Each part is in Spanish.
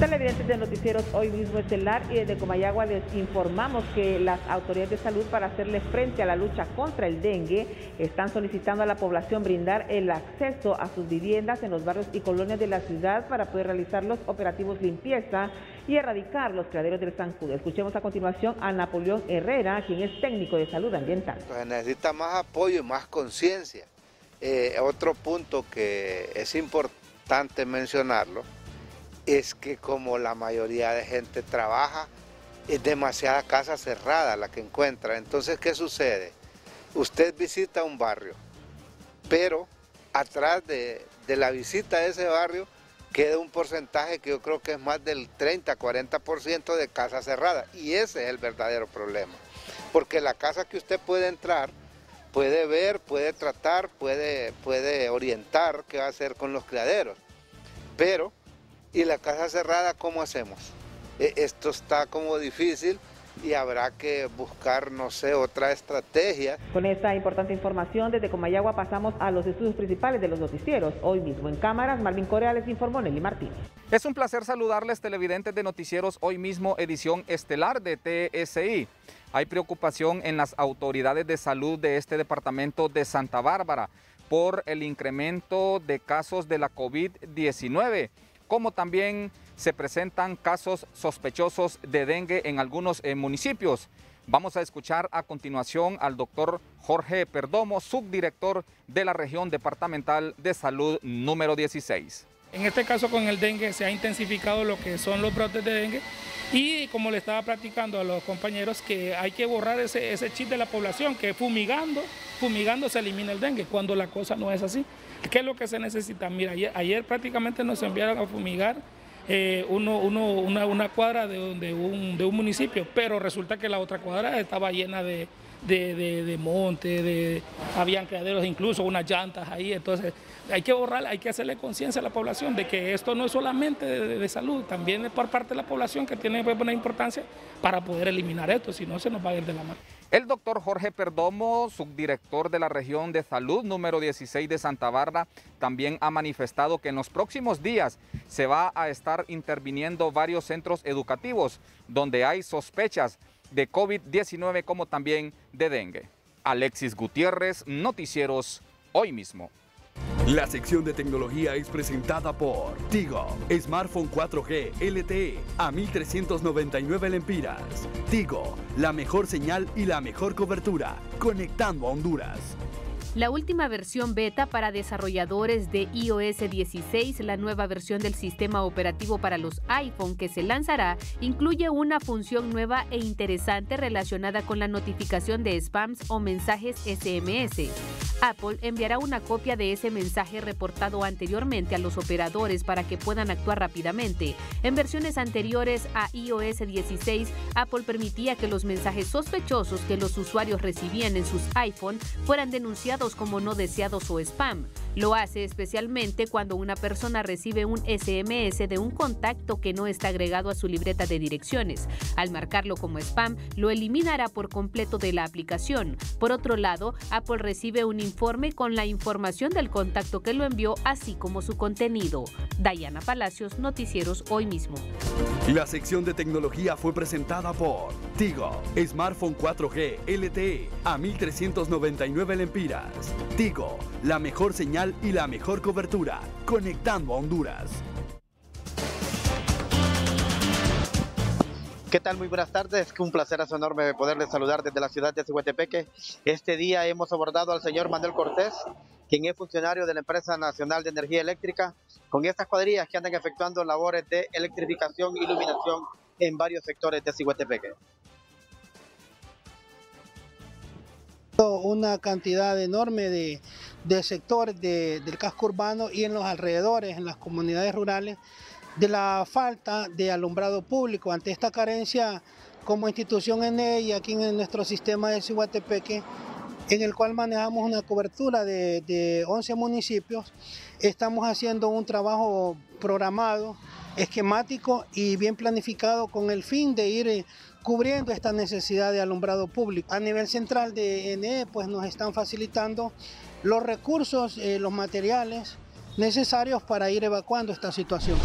Televidentes de Noticieros Hoy mismo Estelar y desde Comayagua les informamos que las autoridades de salud para hacerle frente a la lucha contra el dengue están solicitando a la población brindar el acceso a sus viviendas en los barrios y colonias de la ciudad para poder realizar los operativos limpieza y erradicar los criaderos del zancudo. Escuchemos a continuación a Napoleón Herrera, quien es técnico de salud ambiental. Pues necesita más apoyo y más conciencia. Eh, otro punto que es importante mencionarlo es que como la mayoría de gente trabaja, es demasiada casa cerrada la que encuentra. Entonces, ¿qué sucede? Usted visita un barrio, pero atrás de, la visita de ese barrio queda un porcentaje que yo creo que es más del 30-40% de casa cerrada. Y ese es el verdadero problema. Porque la casa que usted puede entrar, puede ver, puede tratar, puede, puede orientar qué va a hacer con los criaderos. Pero y la casa cerrada, ¿cómo hacemos? E, esto está como difícil y habrá que buscar, no sé, otra estrategia. Con esta importante información, desde Comayagua pasamos a los estudios principales de los noticieros. Hoy mismo en cámaras, Marvin Corea les informó Nelly Martínez. Es un placer saludarles televidentes de noticieros hoy mismo edición estelar de TSI. Hay preocupación en las autoridades de salud de este departamento de Santa Bárbara por el incremento de casos de la COVID-19 como también se presentan casos sospechosos de dengue en algunos eh, municipios. Vamos a escuchar a continuación al doctor Jorge Perdomo, subdirector de la región departamental de salud número 16. En este caso con el dengue se ha intensificado lo que son los brotes de dengue y como le estaba platicando a los compañeros que hay que borrar ese, ese chip de la población, que fumigando, fumigando se elimina el dengue, cuando la cosa no es así. ¿Qué es lo que se necesita? Mira, ayer, prácticamente nos enviaron a fumigar eh, una, cuadra de, de, de, un, municipio, pero resulta que la otra cuadra estaba llena de, de, monte, de, habían criaderos, incluso unas llantas ahí, entonces hay que borrar, hay que hacerle conciencia a la población de que esto no es solamente de, salud, también es por parte de la población que tiene buena importancia para poder eliminar esto, si no se nos va a ir de la mano. El doctor Jorge Perdomo, subdirector de la región de salud número 16 de Santa Bárbara, también ha manifestado que en los próximos días se va a estar interviniendo varios centros educativos donde hay sospechas de COVID-19 como también de dengue. Alexis Gutiérrez, Noticieros, hoy mismo. La sección de tecnología es presentada por Tigo, smartphone 4G LTE a 1399 lempiras. Tigo, la mejor señal y la mejor cobertura, conectando a Honduras. La última versión beta para desarrolladores de iOS 16, la nueva versión del sistema operativo para los iPhone que se lanzará, incluye una función nueva e interesante relacionada con la notificación de spams o mensajes SMS. Apple enviará una copia de ese mensaje reportado anteriormente a los operadores para que puedan actuar rápidamente. En versiones anteriores a iOS 16, Apple permitía que los mensajes sospechosos que los usuarios recibían en sus iPhone fueran denunciados como no deseados o spam. Lo hace especialmente cuando una persona recibe un SMS de un contacto que no está agregado a su libreta de direcciones. Al marcarlo como spam, lo eliminará por completo de la aplicación. Por otro lado, Apple recibe un informe con la información del contacto que lo envió, así como su contenido. Diana Palacios, Noticieros Hoy mismo. La sección de tecnología fue presentada por Tigo, Smartphone 4G LTE a 1399 lempiras. Tigo, la mejor señal y la mejor cobertura, conectando a Honduras. ¿Qué tal? Muy buenas tardes. Un placer es enorme poderles saludar desde la ciudad de Cihuetepeque. Este día hemos abordado al señor Manuel Cortés, quien es funcionario de la Empresa Nacional de Energía Eléctrica, con estas cuadrillas que andan efectuando labores de electrificación e iluminación en varios sectores de Cihuetepeque. Una cantidad enorme de, sectores del casco urbano y en los alrededores, en las comunidades rurales, de la falta de alumbrado público. Ante esta carencia, como institución ENE y aquí en nuestro sistema de Cihuatepeque, en el cual manejamos una cobertura de, de 11 municipios, estamos haciendo un trabajo programado, esquemático y bien planificado con el fin de ir cubriendo esta necesidad de alumbrado público. A nivel central de ENE, pues nos están facilitando los recursos, eh, los materiales necesarios para ir evacuando esta situación.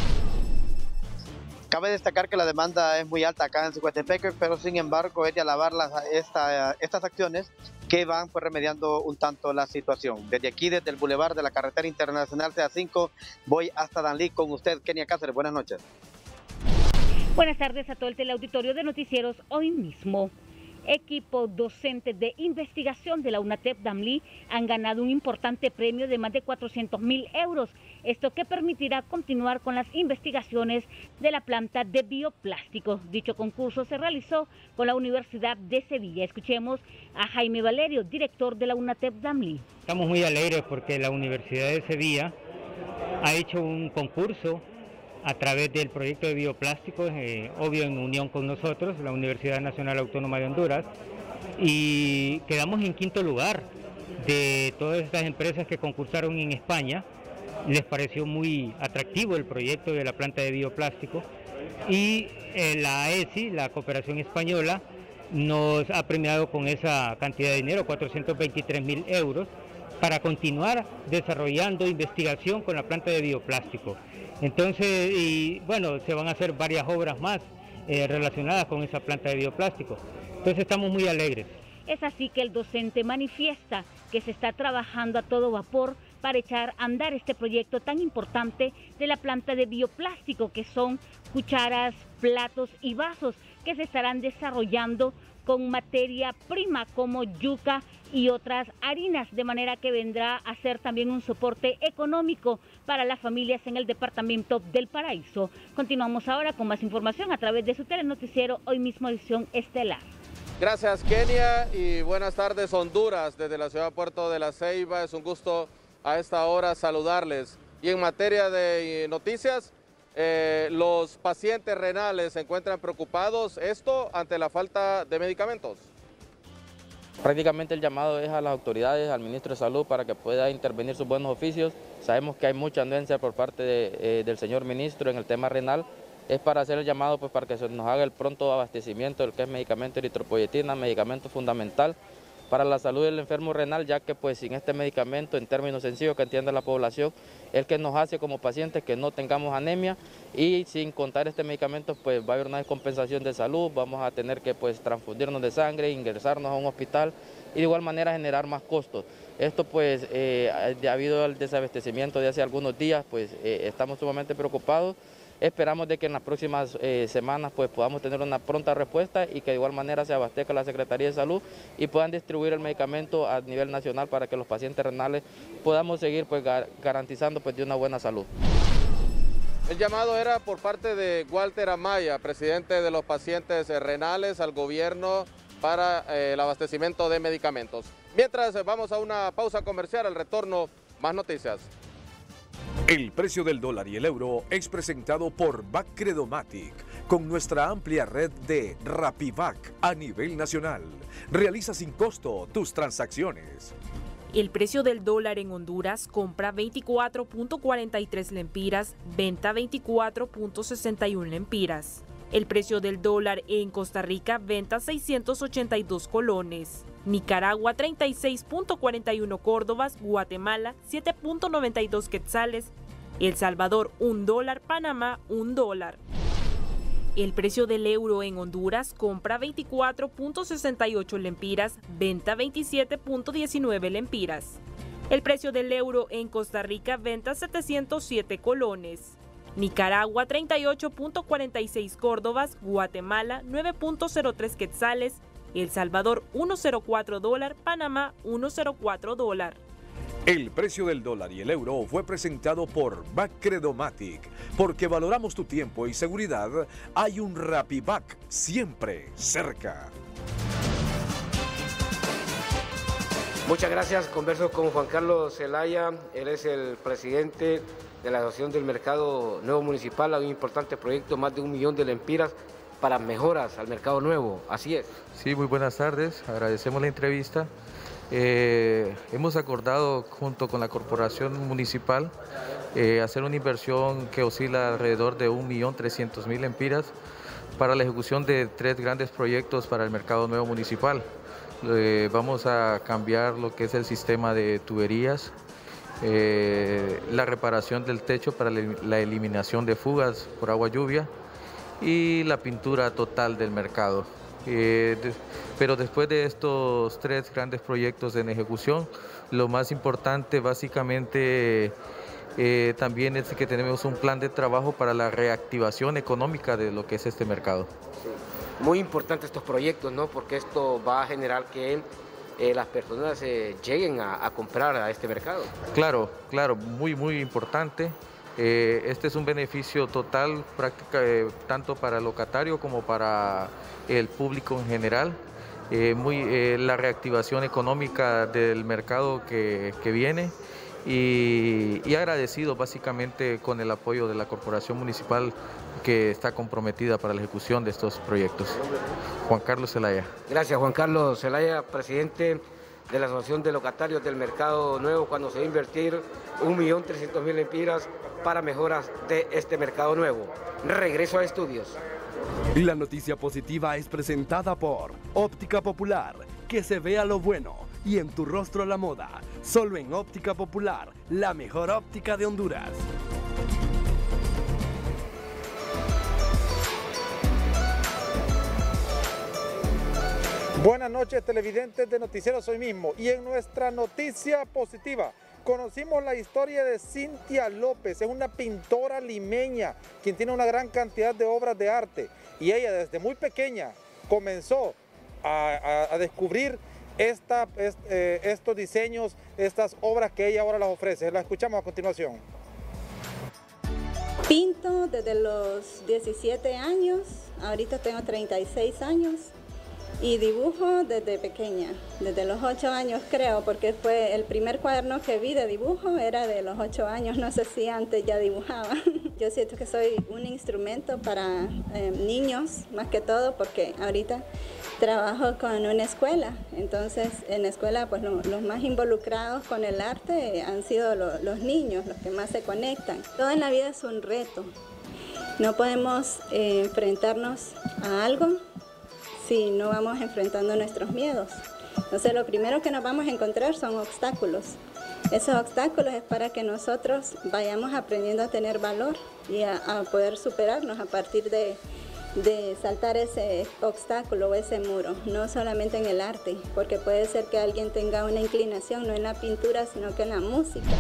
Cabe destacar que la demanda es muy alta acá en Zihuatepeque, pero sin embargo es de alabar estas acciones que van pues, remediando un tanto la situación. Desde aquí, desde el Boulevard de la Carretera Internacional CA5, voy hasta Danlí con usted, Kenia Cáceres. Buenas noches. Buenas tardes a todo el teleauditorio de Noticieros hoy mismo. Equipo docentes de investigación de la UNATEP DAMLI han ganado un importante premio de más de 400 mil euros. Esto que permitirá continuar con las investigaciones de la planta de bioplástico. Dicho concurso se realizó con la Universidad de Sevilla. Escuchemos a Jaime Valerio, director de la UNATEP DAMLI. Estamos muy alegres porque la Universidad de Sevilla ha hecho un concurso a través del proyecto de bioplásticos, eh, obvio en unión con nosotros, la Universidad Nacional Autónoma de Honduras, y quedamos en quinto lugar de todas estas empresas que concursaron en España. Les pareció muy atractivo el proyecto de la planta de bioplástico y eh, la AESI, la Cooperación Española, nos ha premiado con esa cantidad de dinero, 423 mil euros, para continuar desarrollando investigación con la planta de bioplástico. Entonces, y bueno, se van a hacer varias obras más eh, relacionadas con esa planta de bioplástico. Entonces estamos muy alegres. Es así que el docente manifiesta que se está trabajando a todo vapor para echar a andar este proyecto tan importante de la planta de bioplástico, que son cucharas, platos y vasos que se estarán desarrollando con materia prima como yuca y otras harinas, de manera que vendrá a ser también un soporte económico para las familias en el departamento del Paraíso. Continuamos ahora con más información a través de su telenoticiero, hoy mismo edición estelar. Gracias Kenia y buenas tardes Honduras desde la ciudad Puerto de la Ceiba. Es un gusto a esta hora saludarles. Y en materia de noticias, eh, los pacientes renales se encuentran preocupados, esto ante la falta de medicamentos. Prácticamente el llamado es a las autoridades, al ministro de Salud para que pueda intervenir sus buenos oficios. Sabemos que hay mucha anuencia por parte eh, del señor ministro en el tema renal. Es para hacer el llamado pues, para que se nos haga el pronto abastecimiento del que es medicamento eritropoyetina, medicamento fundamental para la salud del enfermo renal, ya que pues sin este medicamento, en términos sencillos que entienda la población, es que nos hace como pacientes que no tengamos anemia y sin contar este medicamento pues va a haber una descompensación de salud, vamos a tener que pues transfundirnos de sangre, ingresarnos a un hospital y de igual manera generar más costos. Esto pues eh, ha habido el desabastecimiento de hace algunos días, pues eh, estamos sumamente preocupados. Esperamos de que en las próximas eh, semanas pues, podamos tener una pronta respuesta y que de igual manera se abastezca la Secretaría de Salud y puedan distribuir el medicamento a nivel nacional para que los pacientes renales podamos seguir pues, garantizando pues, de una buena salud. El llamado era por parte de Walter Amaya, presidente de los pacientes renales, al gobierno para eh, el abastecimiento de medicamentos. Mientras vamos a una pausa comercial, al retorno, más noticias. El precio del dólar y el euro es presentado por Bacredomatic con nuestra amplia red de Rapivac a nivel nacional. Realiza sin costo tus transacciones. El precio del dólar en Honduras compra 24.43 lempiras, venta 24.61 lempiras. El precio del dólar en Costa Rica venta 682 colones. Nicaragua 36.41 córdobas, Guatemala 7.92 quetzales, El Salvador 1 dólar, Panamá 1 dólar. El precio del euro en Honduras compra 24.68 lempiras, venta 27.19 lempiras. El precio del euro en Costa Rica venta 707 colones. Nicaragua 38.46 córdobas, Guatemala 9.03 quetzales, El Salvador 1.04 dólar, Panamá 1.04 dólar. El precio del dólar y el euro fue presentado por Bacredomatic. Porque valoramos tu tiempo y seguridad, hay un Rapibac siempre cerca. Muchas gracias. Converso con Juan Carlos Zelaya. Él es el presidente de la Asociación del Mercado Nuevo Municipal. Hay un importante proyecto, más de un millón de lempiras para mejoras al mercado nuevo. Así es. Sí, muy buenas tardes. Agradecemos la entrevista. Eh, hemos acordado junto con la Corporación Municipal eh, hacer una inversión que oscila alrededor de 1.300.000 lempiras para la ejecución de tres grandes proyectos para el mercado nuevo municipal. Eh, vamos a cambiar lo que es el sistema de tuberías, la reparación del techo para la eliminación de fugas por agua lluvia y la pintura total del mercado. Eh, pero después de estos tres grandes proyectos en ejecución, lo más importante básicamente eh, también es que tenemos un plan de trabajo para la reactivación económica de lo que es este mercado. Muy importante estos proyectos, ¿no? Porque esto va a generar que eh, las personas lleguen a, comprar a este mercado. Claro, claro, muy, muy importante. Este es un beneficio total, práctica, tanto para el locatario como para el público en general. Eh, muy, eh, la reactivación económica del mercado que, viene y, y, agradecido básicamente con el apoyo de la Corporación Municipal que está comprometida para la ejecución de estos proyectos. Juan Carlos Zelaya. Gracias Juan Carlos Zelaya, presidente de la Asociación de Locatarios del Mercado Nuevo cuando se va a invertir 1.300.000 empiras para mejoras de este mercado nuevo. Regreso a estudios. La noticia positiva es presentada por Óptica Popular. Que se vea lo bueno y en tu rostro la moda. Solo en Óptica Popular, la mejor óptica de Honduras. Buenas noches televidentes de Noticieros hoy mismo. Y en nuestra noticia positiva conocimos la historia de Cintia López, es una pintora limeña quien tiene una gran cantidad de obras de arte. Y ella desde muy pequeña comenzó a, descubrir eh, estos diseños, estas obras que ella ahora las ofrece. La escuchamos a continuación. Pinto desde los 17 años, ahorita tengo 36 años y dibujo desde pequeña, desde los ocho años creo, porque fue el primer cuaderno que vi de dibujo era de los ocho años, no sé si antes ya dibujaba. Yo siento que soy un instrumento para eh, niños, más que todo, porque ahorita trabajo con una escuela, entonces en la escuela pues los más involucrados con el arte han sido los niños, los que más se conectan. Todo en la vida es un reto, no podemos eh, enfrentarnos a algo si no vamos enfrentando nuestros miedos. Entonces lo primero que nos vamos a encontrar son obstáculos. Esos obstáculos es para que nosotros vayamos aprendiendo a tener valor y a, poder superarnos a partir de, de saltar ese obstáculo o ese muro, no solamente en el arte, porque puede ser que alguien tenga una inclinación no en la pintura, sino que en la música.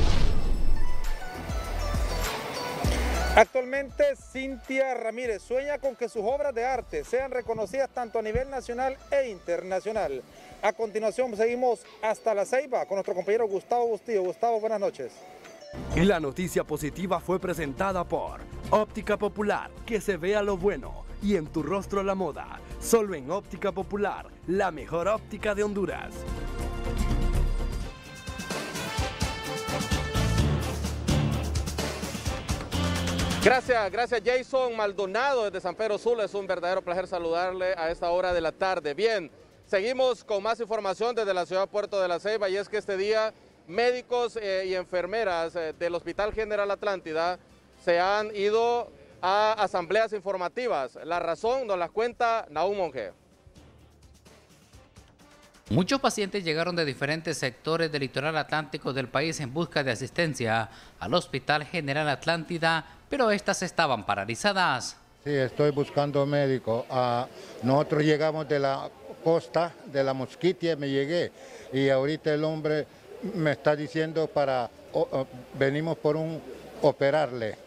Actualmente Cintia Ramírez sueña con que sus obras de arte sean reconocidas tanto a nivel nacional e internacional. A continuación seguimos hasta La Ceiba con nuestro compañero Gustavo Bustillo. Gustavo, buenas noches. La noticia positiva fue presentada por Óptica Popular, que se vea lo bueno y en tu rostro la moda. Solo en Óptica Popular, la mejor óptica de Honduras. Gracias, gracias Jason Maldonado desde San Pedro Sula. Es un verdadero placer saludarle a esta hora de la tarde. Bien, seguimos con más información desde la ciudad Puerto de la Ceiba y es que este día médicos eh, y enfermeras eh, del Hospital General Atlántida se han ido a asambleas informativas. La razón nos la cuenta Naum Monge. Muchos pacientes llegaron de diferentes sectores del litoral atlántico del país en busca de asistencia al Hospital General Atlántida, pero estas estaban paralizadas. Sí, estoy buscando médico. Ah, nosotros llegamos de la costa, de la Mosquitia, me llegué, y ahorita el hombre me está diciendo para, venimos por un operarle.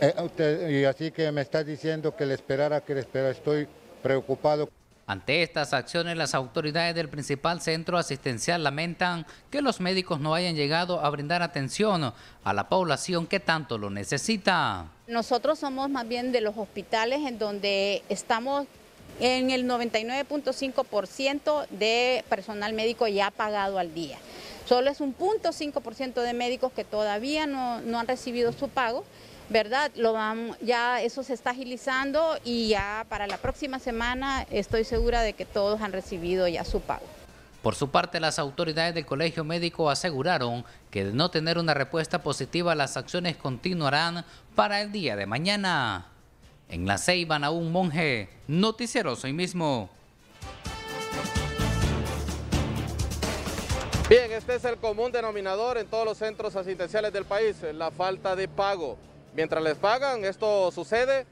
Eh, y así que me está diciendo que le esperara, que le esperara, estoy preocupado. Ante estas acciones, las autoridades del principal centro asistencial lamentan que los médicos no hayan llegado a brindar atención a la población que tanto lo necesita. Nosotros somos más bien de los hospitales en donde estamos en el 99.5% de personal médico ya pagado al día. Solo es un 0.5% de médicos que todavía no, no han recibido su pago ¿verdad? Lo vamos, ya eso se está agilizando y ya para la próxima semana estoy segura de que todos han recibido ya su pago. Por su parte, las autoridades del Colegio Médico aseguraron que de no tener una respuesta positiva, las acciones continuarán para el día de mañana. En la Ceiba, un Monje, Noticieros hoy mismo. Bien, este es el común denominador en todos los centros asistenciales del país, la falta de pago. Mientras les pagan, esto sucede,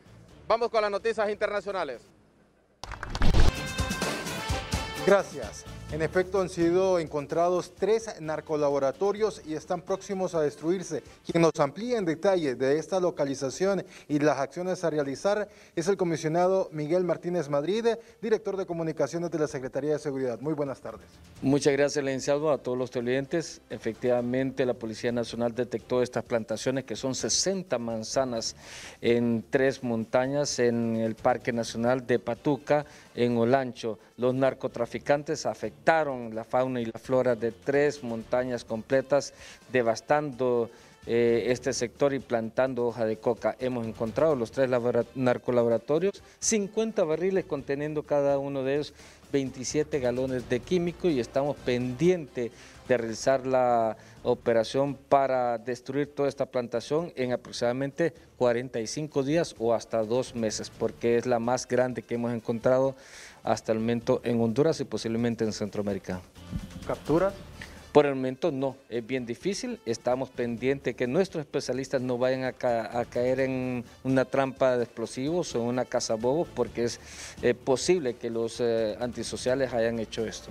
Vamos con las noticias internacionales. Gracias. En efecto, han sido encontrados tres narcolaboratorios y están próximos a destruirse. Quien nos amplía en detalle de esta localización y las acciones a realizar es el comisionado Miguel Martínez Madrid, director de comunicaciones de la Secretaría de Seguridad. Muy buenas tardes. Muchas gracias, licenciado, a todos los televidentes. Efectivamente, la Policía Nacional detectó estas plantaciones que son 60 manzanas en tres montañas en el Parque Nacional de Patuca, en Olancho. Los narcotraficantes la fauna y la flora de tres montañas completas, devastando eh, este sector y plantando hoja de coca. Hemos encontrado los tres narcolaboratorios, 50 barriles conteniendo cada uno de ellos 27 galones de químico y estamos pendientes de realizar la operación para destruir toda esta plantación en aproximadamente 45 días o hasta dos meses, porque es la más grande que hemos encontrado hasta el momento en Honduras y posiblemente en Centroamérica. ¿Capturas? Por el momento no, es bien difícil, estamos pendientes que nuestros especialistas no vayan a, caer en una trampa de explosivos o en una casa bobos porque es eh, posible que los eh, antisociales hayan hecho esto.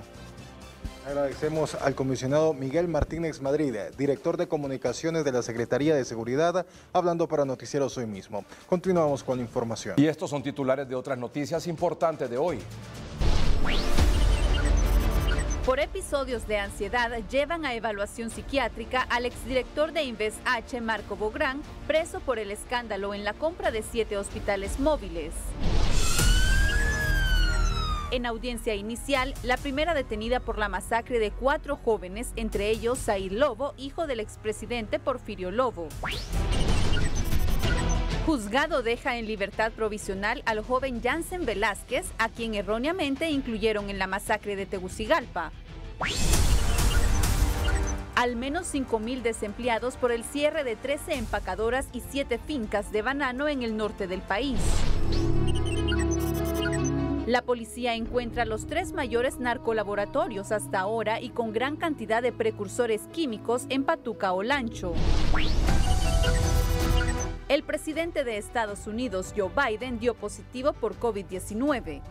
Agradecemos al comisionado Miguel Martínez Madrid, director de comunicaciones de la Secretaría de Seguridad, hablando para Noticieros hoy mismo. Continuamos con la información. Y estos son titulares de otras noticias importantes de hoy. Por episodios de ansiedad llevan a evaluación psiquiátrica al exdirector de Inves H, Marco Bográn, preso por el escándalo en la compra de siete hospitales móviles. En audiencia inicial, la primera detenida por la masacre de cuatro jóvenes, entre ellos Zair Lobo, hijo del expresidente Porfirio Lobo. Juzgado deja en libertad provisional al joven Jansen Velázquez, a quien erróneamente incluyeron en la masacre de Tegucigalpa. Al menos 5.000 desempleados por el cierre de 13 empacadoras y 7 fincas de banano en el norte del país. La policía encuentra los tres mayores narcolaboratorios hasta ahora y con gran cantidad de precursores químicos en Patuca o Lancho. El presidente de Estados Unidos, Joe Biden, dio positivo por COVID-19.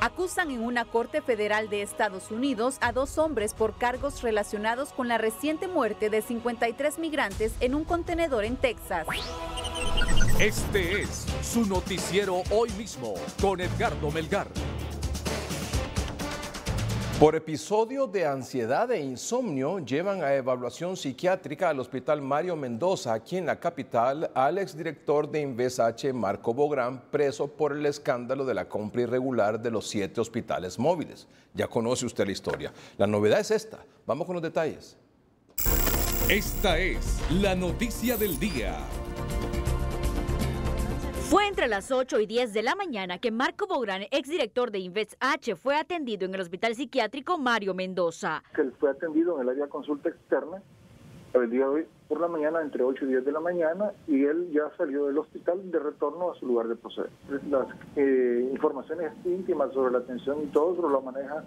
Acusan en una corte federal de Estados Unidos a dos hombres por cargos relacionados con la reciente muerte de 53 migrantes en un contenedor en Texas. Este es su noticiero hoy mismo con Edgardo Melgar. Por episodio de ansiedad e insomnio, llevan a evaluación psiquiátrica al Hospital Mario Mendoza, aquí en la capital, al exdirector de Inves H, Marco Bográn, preso por el escándalo de la compra irregular de los siete hospitales móviles. Ya conoce usted la historia. La novedad es esta. Vamos con los detalles. Esta es la noticia del día. Fue entre las 8 y 10 de la mañana que Marco Bográn, exdirector de Invest H, fue atendido en el Hospital Psiquiátrico Mario Mendoza. Él fue atendido en el área de consulta externa el día de hoy por la mañana, entre 8 y 10 de la mañana, y él ya salió del hospital de retorno a su lugar de proceder. Las eh, informaciones íntimas sobre la atención y todo eso lo maneja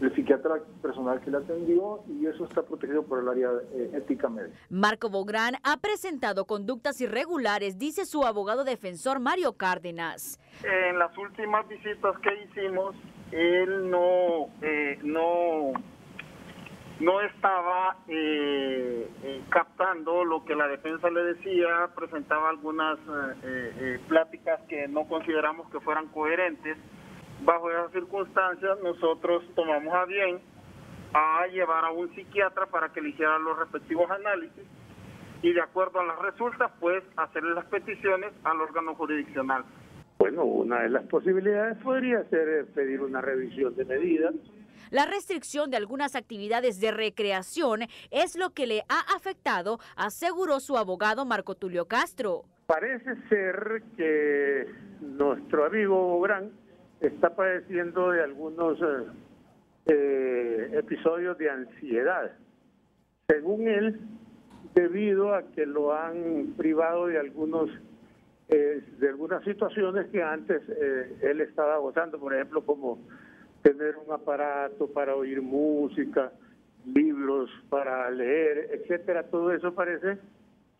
el psiquiatra personal que le atendió y eso está protegido por el área eh, ética médica. Marco Bográn ha presentado conductas irregulares, dice su abogado defensor Mario Cárdenas. En las últimas visitas que hicimos, él no, eh, no, no estaba eh, captando lo que la defensa le decía, presentaba algunas pláticas que no consideramos que fueran coherentes Bajo esas circunstancias, nosotros tomamos a bien a llevar a un psiquiatra para que le hiciera los respectivos análisis y de acuerdo a las resultas, pues hacerle las peticiones al órgano jurisdiccional. Bueno, una de las posibilidades podría ser eh, pedir una revisión de medidas. La restricción de algunas actividades de recreación es lo que le ha afectado, aseguró su abogado Marco Tulio Castro. Parece ser que nuestro amigo Gran está padeciendo de algunos eh, eh, episodios de ansiedad. Según él, debido a que lo han privado de algunos eh, de algunas situaciones que antes él estaba gozando, por ejemplo, como tener un aparato para oír música, libros para leer, etcétera. Todo eso parece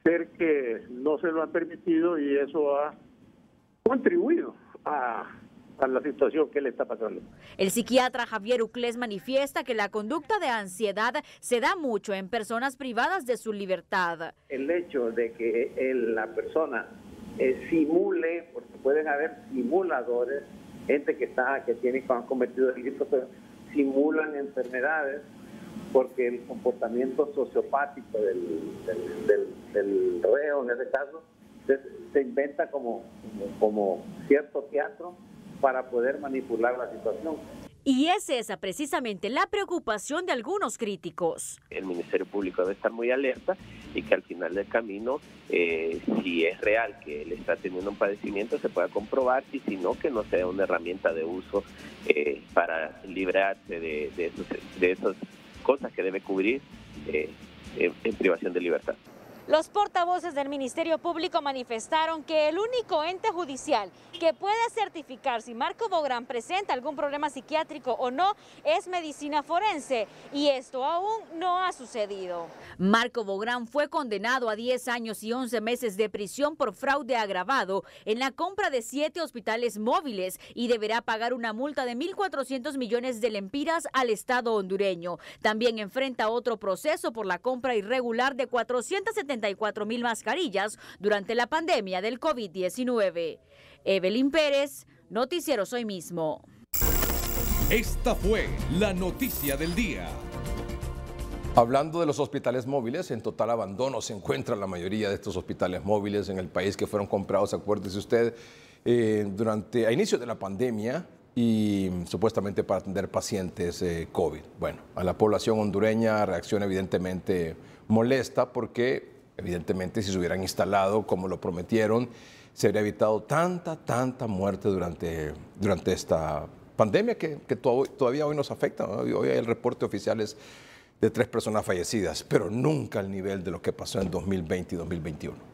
ser que no se lo han permitido y eso ha contribuido a, a la situación que le está pasando. El psiquiatra Javier Uclés manifiesta que la conducta de ansiedad se da mucho en personas privadas de su libertad. El hecho de que el- la persona eh, simule, porque pueden haber simuladores, gente que está que tiene que han cometido delitos, pero simulan enfermedades porque el comportamiento sociopático del, del, del- del reo, en ese caso, se, se inventa como, como, como cierto teatro para poder manipular la situación. Y es esa precisamente la preocupación de algunos críticos. el Ministerio Público debe estar muy alerta y que al final del camino, eh, si es real que él está teniendo un padecimiento, se pueda comprobar y si no, que no sea una herramienta de uso eh, para librarse de, de, esos, de esas cosas que debe cubrir eh, en- en privación de libertad. Los portavoces del Ministerio Público manifestaron que el único ente judicial que puede certificar si Marco Bográn presenta algún problema psiquiátrico o no es medicina forense y esto aún no ha sucedido. Marco Bográn fue condenado a 10 años y 11 meses de prisión por fraude agravado en la compra de siete hospitales móviles y deberá pagar una multa de 1.400 millones de lempiras al Estado hondureño. También enfrenta otro proceso por la compra irregular de 474 mil mascarillas durante la pandemia del COVID-19. Evelyn Pérez, Noticieros Hoy mismo. Esta fue la noticia del día. Hablando de los hospitales móviles, en total abandono se encuentran la mayoría de estos hospitales móviles en el país que fueron comprados, acuérdese usted, eh, durante a inicio de la pandemia y supuestamente para atender pacientes eh, COVID. Bueno, a la población hondureña reacciona evidentemente molesta porque evidentemente si se hubieran instalado como lo prometieron, se habría evitado tanta, tanta muerte durante, durante esta pandemia que, que to- todavía hoy nos afecta. ¿no? Hoy- el reporte oficial es de tres personas fallecidas, pero nunca al nivel de lo que pasó en 2020 y 2021.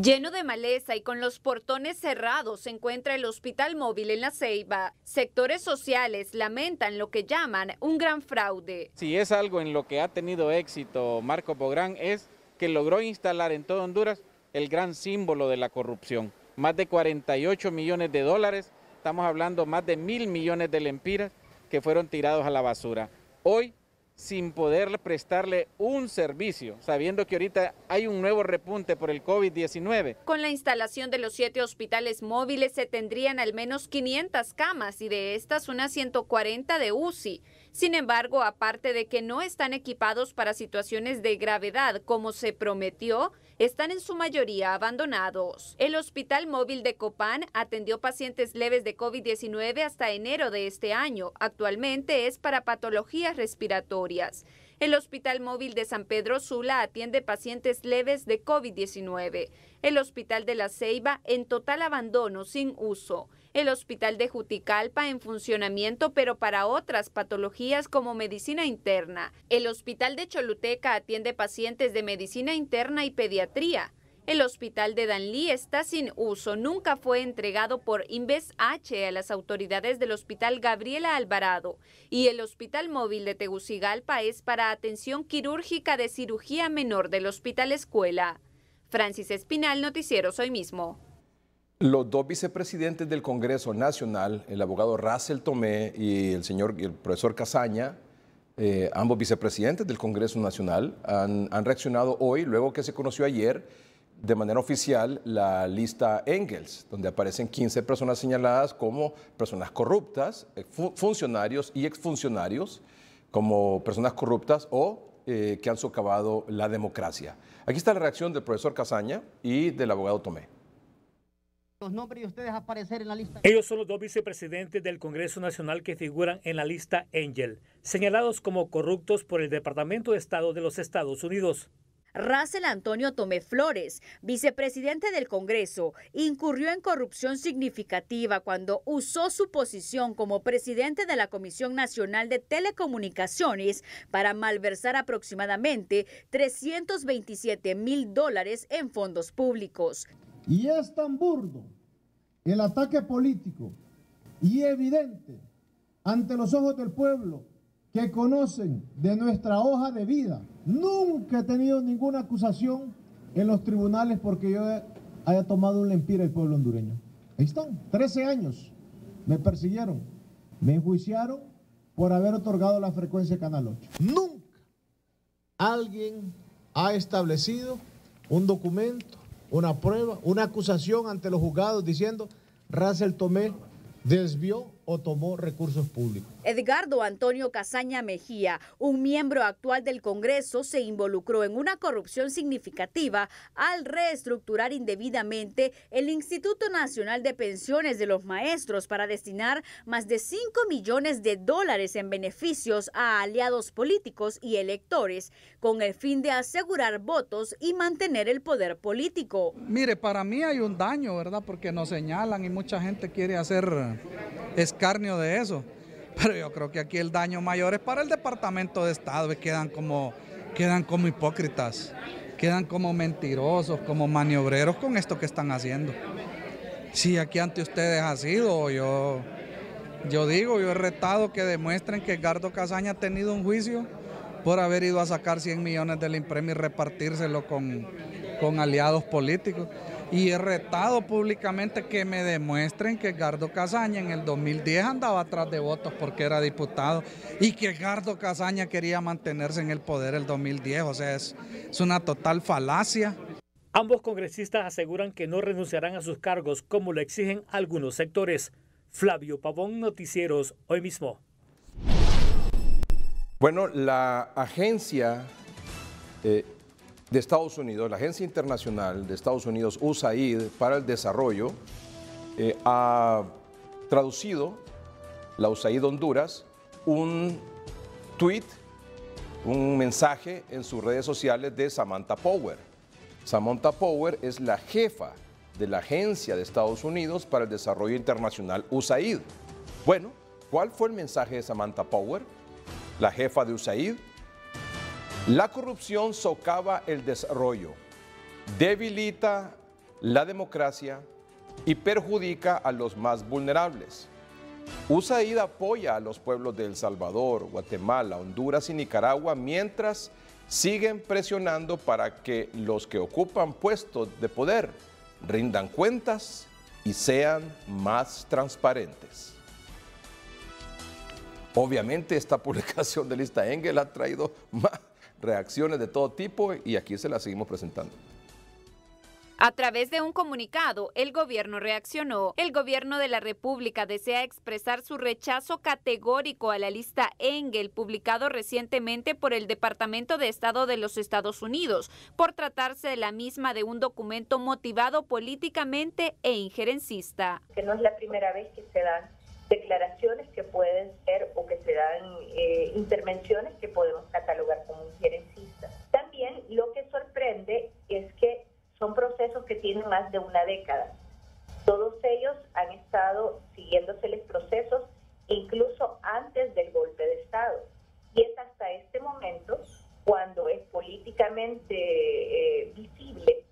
Lleno de maleza y con los portones cerrados se encuentra el hospital móvil en La Ceiba. Sectores sociales lamentan lo que llaman un gran fraude. Si es algo en lo que ha tenido éxito Marco Pográn es que logró instalar en todo Honduras el gran símbolo de la corrupción. Más de 48 millones de dólares, estamos hablando más de mil millones de lempiras que fueron tirados a la basura. Hoy, sin poder prestarle un servicio, sabiendo que ahorita hay un nuevo repunte por el COVID-19, Con la instalación de los siete hospitales móviles se tendrían al menos 500 camas y de estas unas 140 de UCI. Sin embargo, aparte de que no están equipados para situaciones de gravedad como se prometió, están en su mayoría abandonados. El Hospital Móvil de Copán atendió pacientes leves de COVID-19 hasta enero de este año. Actualmente es para patologías respiratorias. El Hospital Móvil de San Pedro Sula atiende pacientes leves de COVID-19. El Hospital de La Ceiba en total abandono, sin uso. El Hospital de Juticalpa en funcionamiento, pero para otras patologías como medicina interna. El Hospital de Choluteca atiende pacientes de medicina interna y pediatría. El hospital de Danlí está sin uso, nunca fue entregado por Inves H a las autoridades del Hospital Gabriela Alvarado y el Hospital Móvil de Tegucigalpa es para atención quirúrgica de cirugía menor del Hospital Escuela. Francis Espinal, Noticieros Hoy mismo. Los dos vicepresidentes del Congreso Nacional, el abogado Russell Tomé y el señor y el profesor Casaña, eh, ambos vicepresidentes del Congreso Nacional, han, han reaccionado hoy, luego que se conoció ayer de manera oficial la lista Engels, donde aparecen 15 personas señaladas como personas corruptas, eh, fu- funcionarios y exfuncionarios como personas corruptas o eh, que han socavado la democracia. Aquí está la reacción del profesor Casaña y del abogado Tomé. los nombres de ustedes aparecer en la lista. Ellos son los dos vicepresidentes del Congreso Nacional que figuran en la lista Angel, señalados como corruptos por el Departamento de Estado de los Estados Unidos. Russell Antonio Tomé Flores, vicepresidente del Congreso, incurrió en corrupción significativa cuando usó su posición como presidente de la Comisión Nacional de Telecomunicaciones para malversar aproximadamente 327 mil dólares en fondos públicos. Y es tan burdo el ataque político y evidente ante los ojos del pueblo que conocen de nuestra hoja de vida. Nunca he tenido ninguna acusación en los tribunales porque yo haya tomado un lempira del pueblo hondureño. Ahí están, 13 años. Me persiguieron, me enjuiciaron por haber otorgado la frecuencia Canal 8. Nunca alguien ha establecido un documento, una prueba, una acusación ante los juzgados diciendo Russell Tomé desvió o tomó recursos públicos. Edgardo Antonio Casaña Mejía, un miembro actual del Congreso, se involucró en una corrupción significativa al reestructurar indebidamente el Instituto Nacional de Pensiones de los Maestros para destinar más de 5 millones de dólares en beneficios a aliados políticos y electores, con el fin de asegurar votos y mantener el poder político. Mire, para mí hay un daño, ¿verdad? Porque nos señalan y mucha gente quiere hacer escarnio de eso. Pero yo creo que aquí el daño mayor es para el Departamento de Estado, quedan como, quedan como hipócritas, quedan como mentirosos, como maniobreros con esto que están haciendo. Si aquí ante ustedes ha sido, yo, yo digo, yo he retado que demuestren que Edgardo Casaña ha tenido un juicio por haber ido a sacar 100 millones del impremio y repartírselo con, con aliados políticos y he retado públicamente que me demuestren que Edgardo Casaña en el 2010 andaba atrás de votos porque era diputado y que Edgardo Casaña quería mantenerse en el poder el 2010. O sea, es, es una total falacia. Ambos congresistas aseguran que no renunciarán a sus cargos como lo exigen algunos sectores. Flavio Pavón, Noticieros, hoy mismo. Bueno, la agencia eh, de Estados Unidos, la Agencia Internacional de Estados Unidos, USAID, para el Desarrollo, eh, ha traducido, la USAID Honduras, un tweet, un mensaje en sus redes sociales de Samantha Power. Samantha Power es la jefa de la Agencia de Estados Unidos para el Desarrollo Internacional USAID. Bueno, ¿cuál fue el mensaje de Samantha Power, la jefa de USAID? La corrupción socava el desarrollo, debilita la democracia y perjudica a los más vulnerables. USAID apoya a los pueblos de El Salvador, Guatemala, Honduras y Nicaragua mientras siguen presionando para que los que ocupan puestos de poder rindan cuentas y sean más transparentes. Obviamente esta publicación de Lista Engel ha traído más reacciones de todo tipo y aquí se las seguimos presentando. A través de un comunicado, el gobierno reaccionó. El gobierno de la República desea expresar su rechazo categórico a la lista Engel publicado recientemente por el Departamento de Estado de los Estados Unidos por tratarse de la misma de un documento motivado políticamente e injerencista. Que no es la primera vez que se dan declaraciones que pueden ser o que se dan eh, intervenciones que podemos catalogar como injerencistas. También lo que sorprende es que son procesos que tienen más de una década. Todos ellos han estado siguiéndose los procesos incluso antes del golpe de Estado. Y es hasta este momento cuando es políticamente eh, visible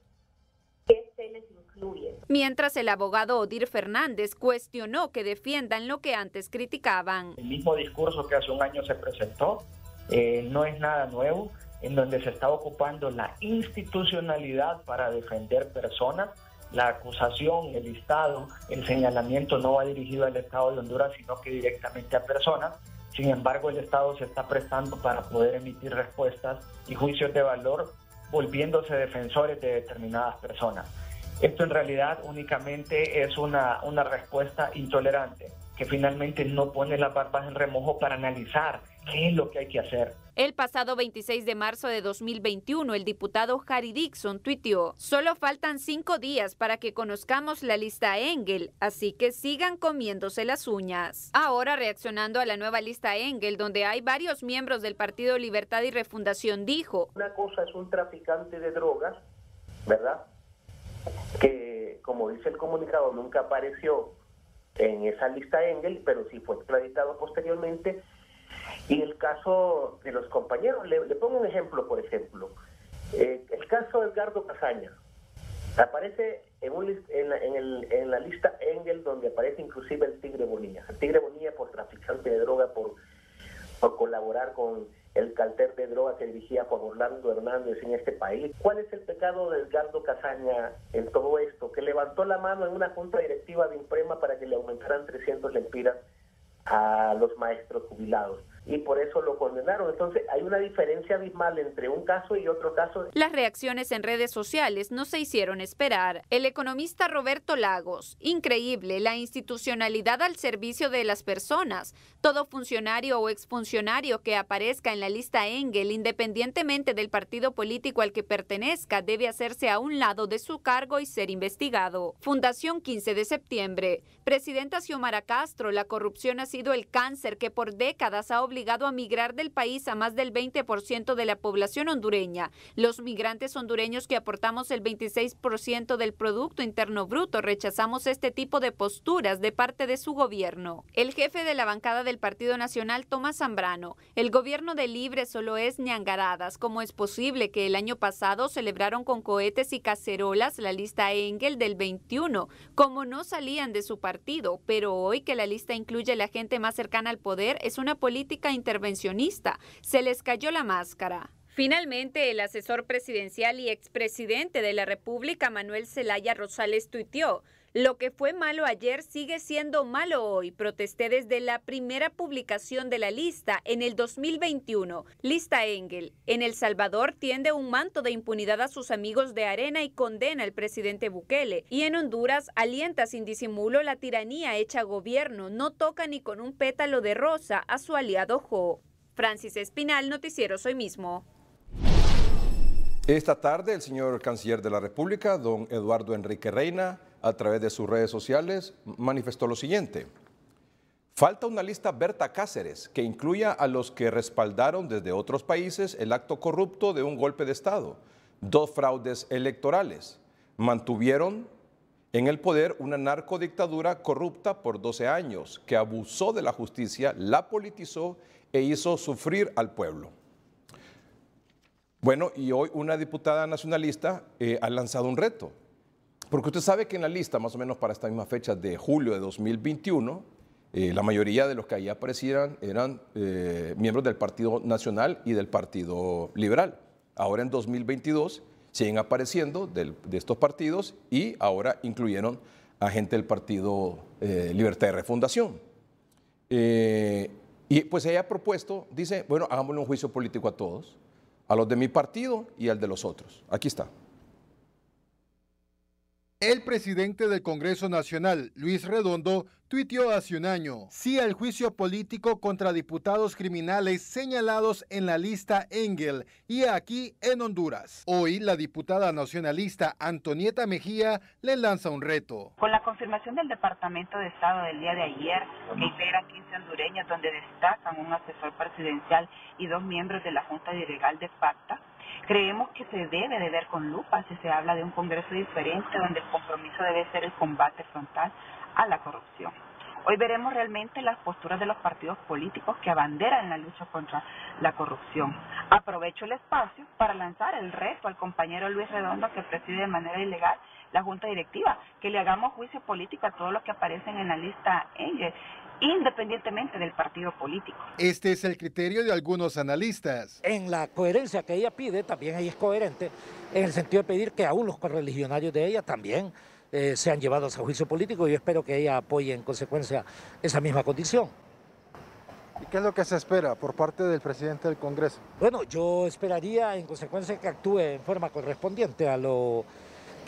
que se les incluye. Mientras el abogado Odir Fernández cuestionó que defiendan lo que antes criticaban. El mismo discurso que hace un año se presentó eh, no es nada nuevo en donde se está ocupando la institucionalidad para defender personas. La acusación, el listado, el señalamiento no va dirigido al Estado de Honduras, sino que directamente a personas. Sin embargo, el Estado se está prestando para poder emitir respuestas y juicios de valor, volviéndose defensores de determinadas personas. Esto en realidad únicamente es una, una respuesta intolerante, que finalmente no pone las barbas en remojo para analizar qué es lo que hay que hacer. El pasado 26 de marzo de 2021, el diputado Harry Dixon tuiteó, solo faltan cinco días para que conozcamos la lista Engel, así que sigan comiéndose las uñas. Ahora reaccionando a la nueva lista Engel, donde hay varios miembros del Partido Libertad y Refundación, dijo, Una cosa es un traficante de drogas, ¿verdad? Que, como dice el comunicado, nunca apareció en esa lista Engel, pero sí fue extraditado posteriormente y el caso de los compañeros, le, pongo un ejemplo, por ejemplo. Eh, el caso de Edgardo Casaña. Aparece en, en, la, lista Engel, donde aparece inclusive el Tigre Bonilla. El Tigre Bonilla por traficante de droga, por, por colaborar con el calter de drogas que dirigía Juan Orlando Hernández en este país. ¿Cuál es el pecado de Edgardo Casaña en todo esto? Que levantó la mano en una junta directiva de Imprema para que le aumentaran 300 lempiras a los maestros jubilados y por eso lo condenaron. Entonces hay una diferencia abismal entre un caso y otro caso. Las reacciones en redes sociales no se hicieron esperar. El economista Roberto Lagos, increíble la institucionalidad al servicio de las personas. Todo funcionario o exfuncionario que aparezca en la lista Engel, independientemente del partido político al que pertenezca, debe hacerse a un lado de su cargo y ser investigado. Fundación 15 de septiembre. Presidenta Xiomara Castro, la corrupción ha sido el cáncer que por décadas ha obligado a migrar del país a más del 20% de la población hondureña. Los migrantes hondureños que aportamos el 26% del Producto Interno Bruto rechazamos este tipo de posturas de parte de su gobierno. El jefe de la bancada del Partido Nacional, Tomás Zambrano, el gobierno de Libre solo es ñangaradas. ¿Cómo es posible que el año pasado celebraron con cohetes y cacerolas la lista Engel del 21, como no salían de su partido, pero hoy que la lista incluye la gente más cercana al poder es una política intervencionista. Se les cayó la máscara. Finalmente, el asesor presidencial y expresidente de la República, Manuel Zelaya Rosales, tuiteó, lo que fue malo ayer sigue siendo malo hoy. Protesté desde la primera publicación de la lista en el 2021. Lista Engel. En El Salvador tiende un manto de impunidad a sus amigos de arena y condena al presidente Bukele. Y en Honduras alienta sin disimulo la tiranía hecha gobierno. No toca ni con un pétalo de rosa a su aliado Jo. Francis Espinal, Noticiero Soy Mismo. Esta tarde, el señor canciller de la República, don Eduardo Enrique Reina, a través de sus redes sociales, manifestó lo siguiente. Falta una lista Berta Cáceres que incluya a los que respaldaron desde otros países el acto corrupto de un golpe de Estado, dos fraudes electorales. Mantuvieron en el poder una narcodictadura corrupta por 12 años que abusó de la justicia, la politizó e hizo sufrir al pueblo. Bueno, y hoy una diputada nacionalista eh, ha lanzado un reto, porque usted sabe que en la lista, más o menos para esta misma fecha de julio de 2021, eh, la mayoría de los que ahí aparecieran eran eh, miembros del Partido Nacional y del Partido Liberal. Ahora en 2022 siguen apareciendo de estos partidos y ahora incluyeron a gente del Partido Libertad de Refundación. y pues ella ha propuesto, dice, bueno, hagámosle un juicio político a todos a los de mi partido y al de los otros. Aquí está. El presidente del Congreso Nacional, Luis Redondo, tuiteó hace un año, sí al juicio político contra diputados criminales señalados en la lista Engel y aquí en Honduras. Hoy la diputada nacionalista Antonieta Mejía le lanza un reto. Con la confirmación del Departamento de Estado del día de ayer, que integra 15 hondureños, donde destacan un asesor presidencial y dos miembros de la Junta Ilegal de FACTA, Creemos que se debe de ver con lupa si se habla de un Congreso diferente donde el compromiso debe ser el combate frontal a la corrupción. Hoy veremos realmente las posturas de los partidos políticos que abanderan la lucha contra la corrupción. Aprovecho el espacio para lanzar el reto al compañero Luis Redondo que preside de manera ilegal la Junta Directiva, que le hagamos juicio político a todos los que aparecen en la lista Engel independientemente del partido político. Este es el criterio de algunos analistas. En la coherencia que ella pide, también ella es coherente en el sentido de pedir que aún los correligionarios de ella también eh, sean llevados a juicio político y yo espero que ella apoye en consecuencia esa misma condición. ¿Y qué es lo que se espera por parte del presidente del Congreso? Bueno, yo esperaría en consecuencia que actúe en forma correspondiente a lo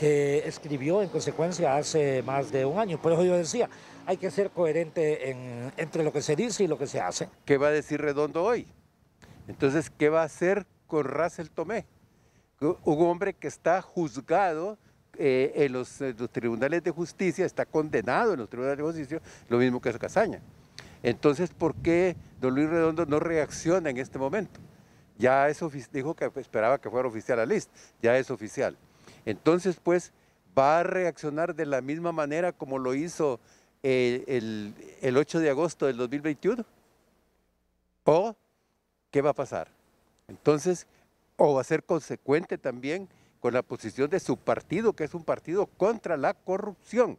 que escribió en consecuencia hace más de un año. Por eso yo decía, hay que ser coherente entre lo que se dice y lo que se hace. ¿Qué va a decir Redondo hoy? Entonces, ¿qué va a hacer con Russell Tomé? Un hombre que está juzgado eh, en, los, tribunales de justicia, está condenado en los tribunales de justicia, lo mismo que Casaña. Entonces, ¿por qué don Luis Redondo no reacciona en este momento? Ya es dijo que esperaba que fuera oficial la lista, ya es oficial. Entonces, pues, va a reaccionar de la misma manera como lo hizo el, 8 de agosto del 2021? ¿O qué va a pasar? Entonces, o va a ser consecuente también con la posición de su partido, que es un partido contra la corrupción.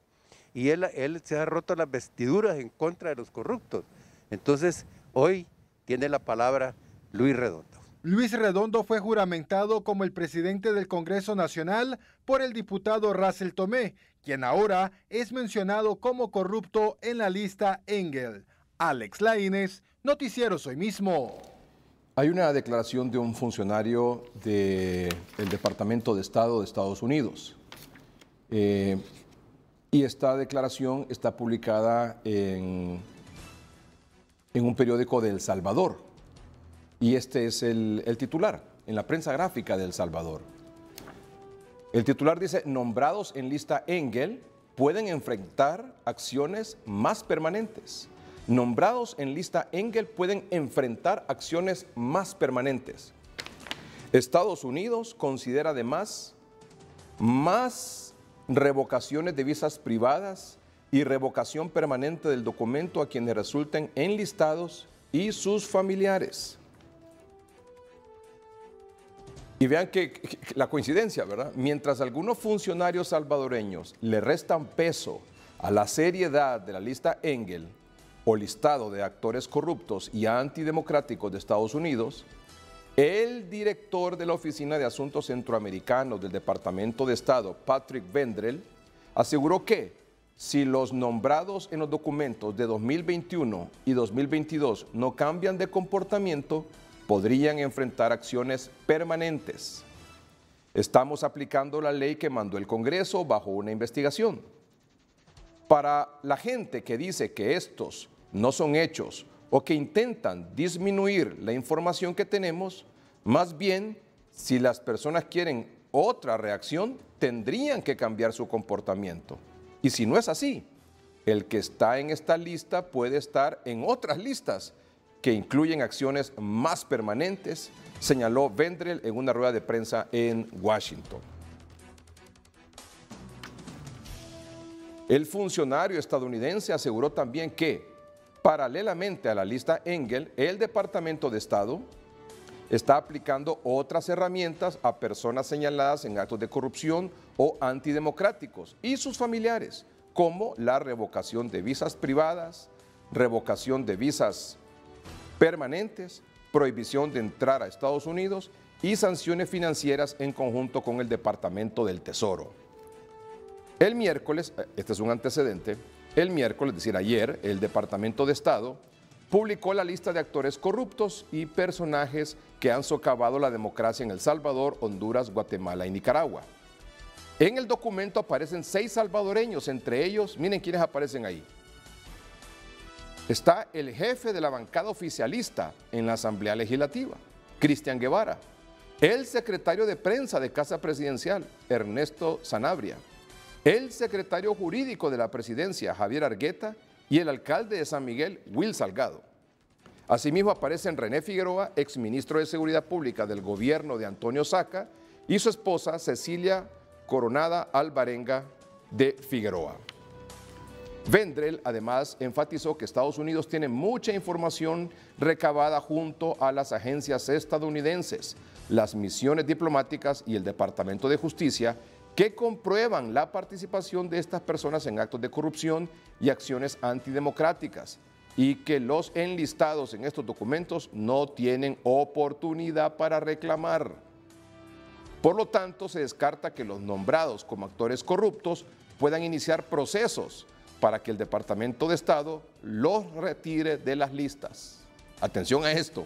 Y él, él se ha roto las vestiduras en contra de los corruptos. Entonces, hoy tiene la palabra Luis Redondo. Luis Redondo fue juramentado como el presidente del Congreso Nacional por el diputado Russell Tomé, quien ahora es mencionado como corrupto en la lista Engel. Alex Laines, Noticiero Hoy Mismo. Hay una declaración de un funcionario del Departamento de Estado de Estados Unidos. Eh, y esta declaración está publicada en, en un periódico de El Salvador. Y este es el, titular en la prensa gráfica de El Salvador. El titular dice, nombrados en lista Engel pueden enfrentar acciones más permanentes nombrados en lista Engel pueden enfrentar acciones más permanentes. Estados Unidos considera además más revocaciones de visas privadas y revocación permanente del documento a quienes resulten enlistados y sus familiares. Y vean que, la coincidencia, ¿verdad? Mientras algunos funcionarios salvadoreños le restan peso a la seriedad de la lista Engel, o listado de actores corruptos y antidemocráticos de Estados Unidos, el director de la Oficina de Asuntos Centroamericanos del Departamento de Estado, Patrick Vendrell, aseguró que si los nombrados en los documentos de 2021 y 2022 no cambian de comportamiento, podrían enfrentar acciones permanentes. Estamos aplicando la ley que mandó el Congreso bajo una investigación. Para la gente que dice que estos no son hechos o que intentan disminuir la información que tenemos, más bien, si las personas quieren otra reacción, tendrían que cambiar su comportamiento. Y si no es así, el que está en esta lista puede estar en otras listas que incluyen acciones más permanentes, señaló Vendrell en una rueda de prensa en Washington. El funcionario estadounidense aseguró también que Paralelamente a la lista Engel, el Departamento de Estado está aplicando otras herramientas a personas señaladas en actos de corrupción o antidemocráticos y sus familiares, como la revocación de visas privadas, revocación de visas permanentes, prohibición de entrar a Estados Unidos y sanciones financieras en conjunto con el Departamento del Tesoro. El miércoles, eh, este es un antecedente, el miércoles, es decir, ayer, el Departamento de Estado publicó la lista de actores corruptos y personajes que han socavado la democracia en El Salvador, Honduras, Guatemala y Nicaragua. En el documento aparecen seis salvadoreños, entre ellos, miren quiénes aparecen ahí. Está el jefe de la bancada oficialista en la Asamblea Legislativa, Cristian Guevara, el secretario de prensa de Casa Presidencial, Ernesto Sanabria, el secretario jurídico de la presidencia, Javier Argueta, y el alcalde de San Miguel, Will Salgado. Asimismo aparecen René Figueroa, exministro de Seguridad Pública del gobierno de Antonio Saca, y su esposa Cecilia Coronada Alvarenga de Figueroa. Vendrell además enfatizó que Estados Unidos tiene mucha información recabada junto a las agencias estadounidenses, las misiones diplomáticas y el Departamento de Justicia que comprueban la participación de estas personas en actos de corrupción y acciones antidemocráticas y que los enlistados en estos documentos no tienen oportunidad para reclamar. Por lo tanto, se descarta que los nombrados como actores corruptos puedan iniciar procesos para que el Departamento de Estado los retire de las listas. Atención a esto.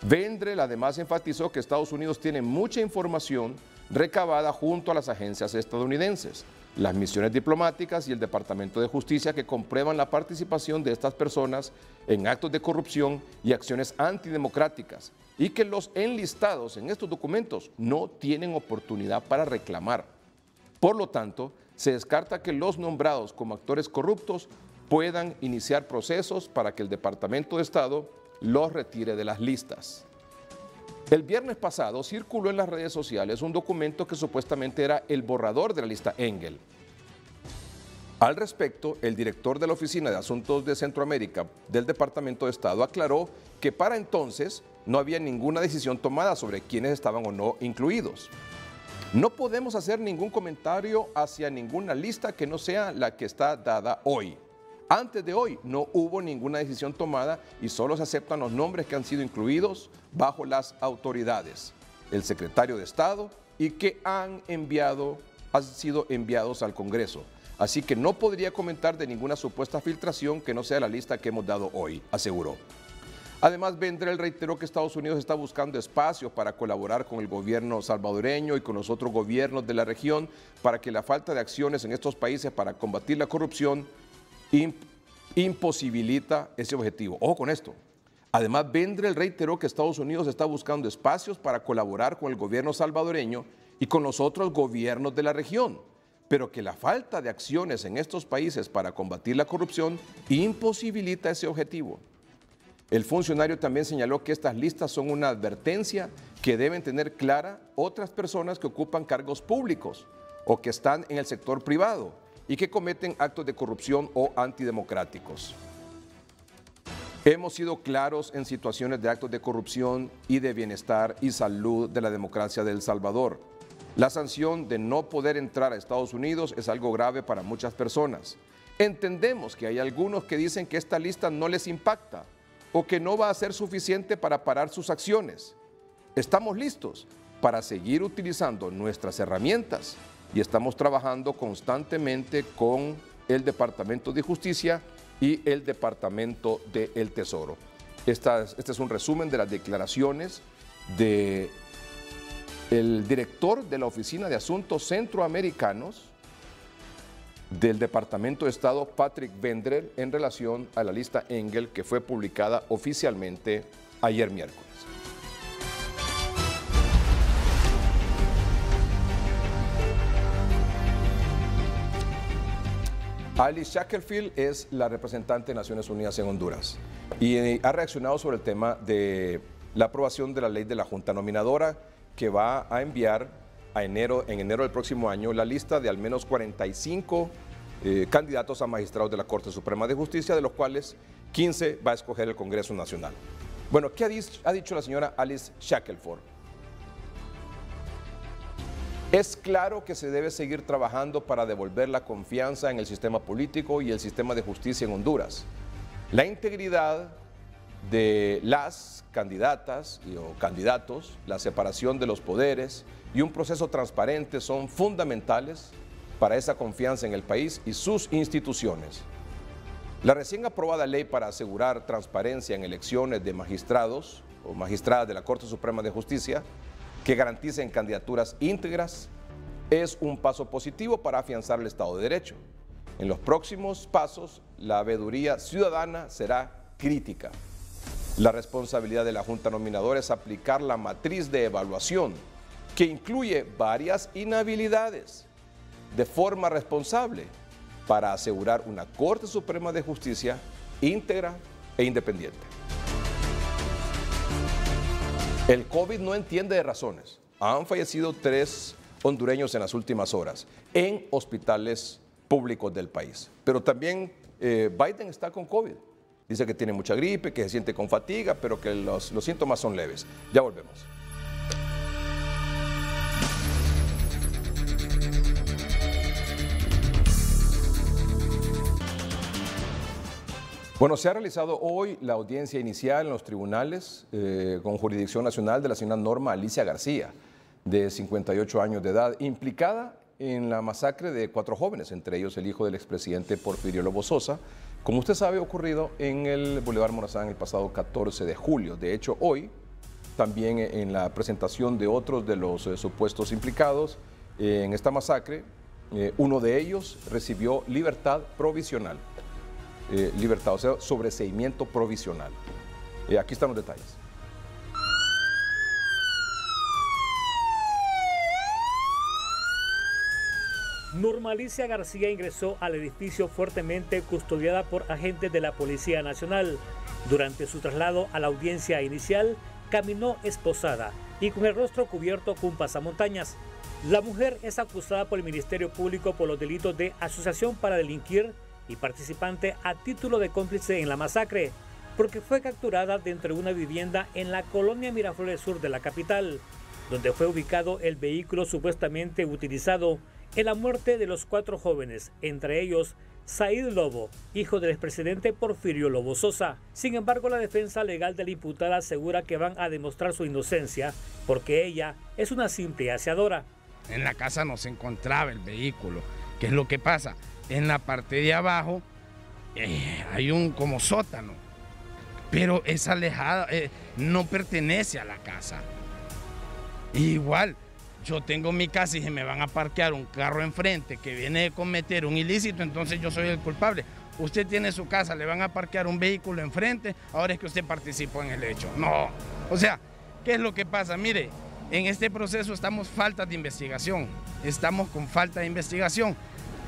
Vendrell además enfatizó que Estados Unidos tiene mucha información recabada junto a las agencias estadounidenses, las misiones diplomáticas y el Departamento de Justicia que comprueban la participación de estas personas en actos de corrupción y acciones antidemocráticas y que los enlistados en estos documentos no tienen oportunidad para reclamar. Por lo tanto, se descarta que los nombrados como actores corruptos puedan iniciar procesos para que el Departamento de Estado los retire de las listas. El viernes pasado circuló en las redes sociales un documento que supuestamente era el borrador de la lista Engel. Al respecto, el director de la Oficina de Asuntos de Centroamérica del Departamento de Estado aclaró que para entonces no había ninguna decisión tomada sobre quiénes estaban o no incluidos. No podemos hacer ningún comentario hacia ninguna lista que no sea la que está dada hoy, Antes de hoy no hubo ninguna decisión tomada y solo se aceptan los nombres que han sido incluidos bajo las autoridades, el secretario de Estado y que han enviado, han sido enviados al Congreso. Así que no podría comentar de ninguna supuesta filtración que no sea la lista que hemos dado hoy, aseguró. Además, Vendrell reiteró que Estados Unidos está buscando espacios para colaborar con el gobierno salvadoreño y con los otros gobiernos de la región para que la falta de acciones en estos países para combatir la corrupción imposibilita ese objetivo. Ojo con esto. Además, Vendrell reiteró que Estados Unidos está buscando espacios para colaborar con el gobierno salvadoreño y con los otros gobiernos de la región, pero que la falta de acciones en estos países para combatir la corrupción imposibilita ese objetivo. El funcionario también señaló que estas listas son una advertencia que deben tener clara otras personas que ocupan cargos públicos o que están en el sector privado y que cometen actos de corrupción o antidemocráticos. Hemos sido claros en situaciones de actos de corrupción y de bienestar y salud de la democracia de El Salvador. La sanción de no poder entrar a Estados Unidos es algo grave para muchas personas. Entendemos que hay algunos que dicen que esta lista no les impacta o que no va a ser suficiente para parar sus acciones. Estamos listos para seguir utilizando nuestras herramientas y estamos trabajando constantemente con el Departamento de Justicia y el Departamento del Tesoro. este es un resumen de las declaraciones del el director de la Oficina de Asuntos Centroamericanos, del Departamento de Estado Patrick Vendrer en relación a la lista Engel que fue publicada oficialmente ayer miércoles. Alice Shackelfield es la representante de Naciones Unidas en Honduras y eh, ha reaccionado sobre el tema de la aprobación de la ley de la Junta Nominadora que va a enviar a enero, en enero del próximo año la lista de al menos 45 eh, candidatos a magistrados de la Corte Suprema de Justicia, de los cuales 15 va a escoger el Congreso Nacional. Bueno, ¿qué ha, dicho la señora Alice Shackelford? Es claro que se debe seguir trabajando para devolver la confianza en el sistema político y el sistema de justicia en Honduras. La integridad de las candidatas o candidatos, la separación de los poderes y un proceso transparente son fundamentales para esa confianza en el país y sus instituciones. La recién aprobada ley para asegurar transparencia en elecciones de magistrados o magistradas de la Corte Suprema de Justicia que garanticen candidaturas íntegras es un paso positivo para afianzar el Estado de Derecho. En los próximos pasos, la veeduría ciudadana será crítica. La responsabilidad de la Junta Nominadora es aplicar la matriz de evaluación, que incluye varias inhabilidades de forma responsable para asegurar una Corte Suprema de Justicia íntegra e independiente. El COVID no entiende de razones. Han fallecido tres hondureños en las últimas horas en hospitales públicos del país. Pero también eh, Biden está con COVID. Dice que tiene mucha gripe, que se siente con fatiga, pero que los, los síntomas son leves. Ya volvemos. Bueno, se ha realizado hoy la audiencia inicial en los tribunales eh, con jurisdicción nacional de la señora Norma Alicia García, de 58 años de edad, implicada en la masacre de cuatro jóvenes, entre ellos el hijo del expresidente Porfirio Lobo Sosa, como usted sabe, ocurrido en el Boulevard Morazán el pasado 14 de julio. De hecho, hoy, también en la presentación de otros de los eh, supuestos implicados eh, en esta masacre, uno de ellos recibió libertad provisional. Eh, libertad, o sea, sobreseimiento provisional. Eh, aquí están los detalles. Normalicia García ingresó al edificio fuertemente custodiada por agentes de la Policía Nacional. Durante su traslado a la audiencia inicial, caminó esposada y con el rostro cubierto con pasamontañas. La mujer es acusada por el Ministerio Público por los delitos de asociación para delinquir, y participante a título de cómplice en la masacre, porque fue capturada dentro de una vivienda en la colonia Miraflores Sur de la capital, donde fue ubicado el vehículo supuestamente utilizado en la muerte de los cuatro jóvenes, entre ellos Said Lobo, hijo del expresidente Porfirio Lobo Sosa. Sin embargo, la defensa legal de la imputada asegura que van a demostrar su inocencia porque ella es una simple aseadora. En la casa no se encontraba el vehículo. ¿Qué es lo que pasa? En la parte de abajo eh, hay un como sótano, pero es alejada, eh, no pertenece a la casa. Igual, yo tengo mi casa y se me van a parquear un carro enfrente que viene de cometer un ilícito, entonces yo soy el culpable. Usted tiene su casa, le van a parquear un vehículo enfrente, ahora es que usted participó en el hecho. No. O sea, ¿qué es lo que pasa? Mire, en este proceso estamos falta de investigación, estamos con falta de investigación.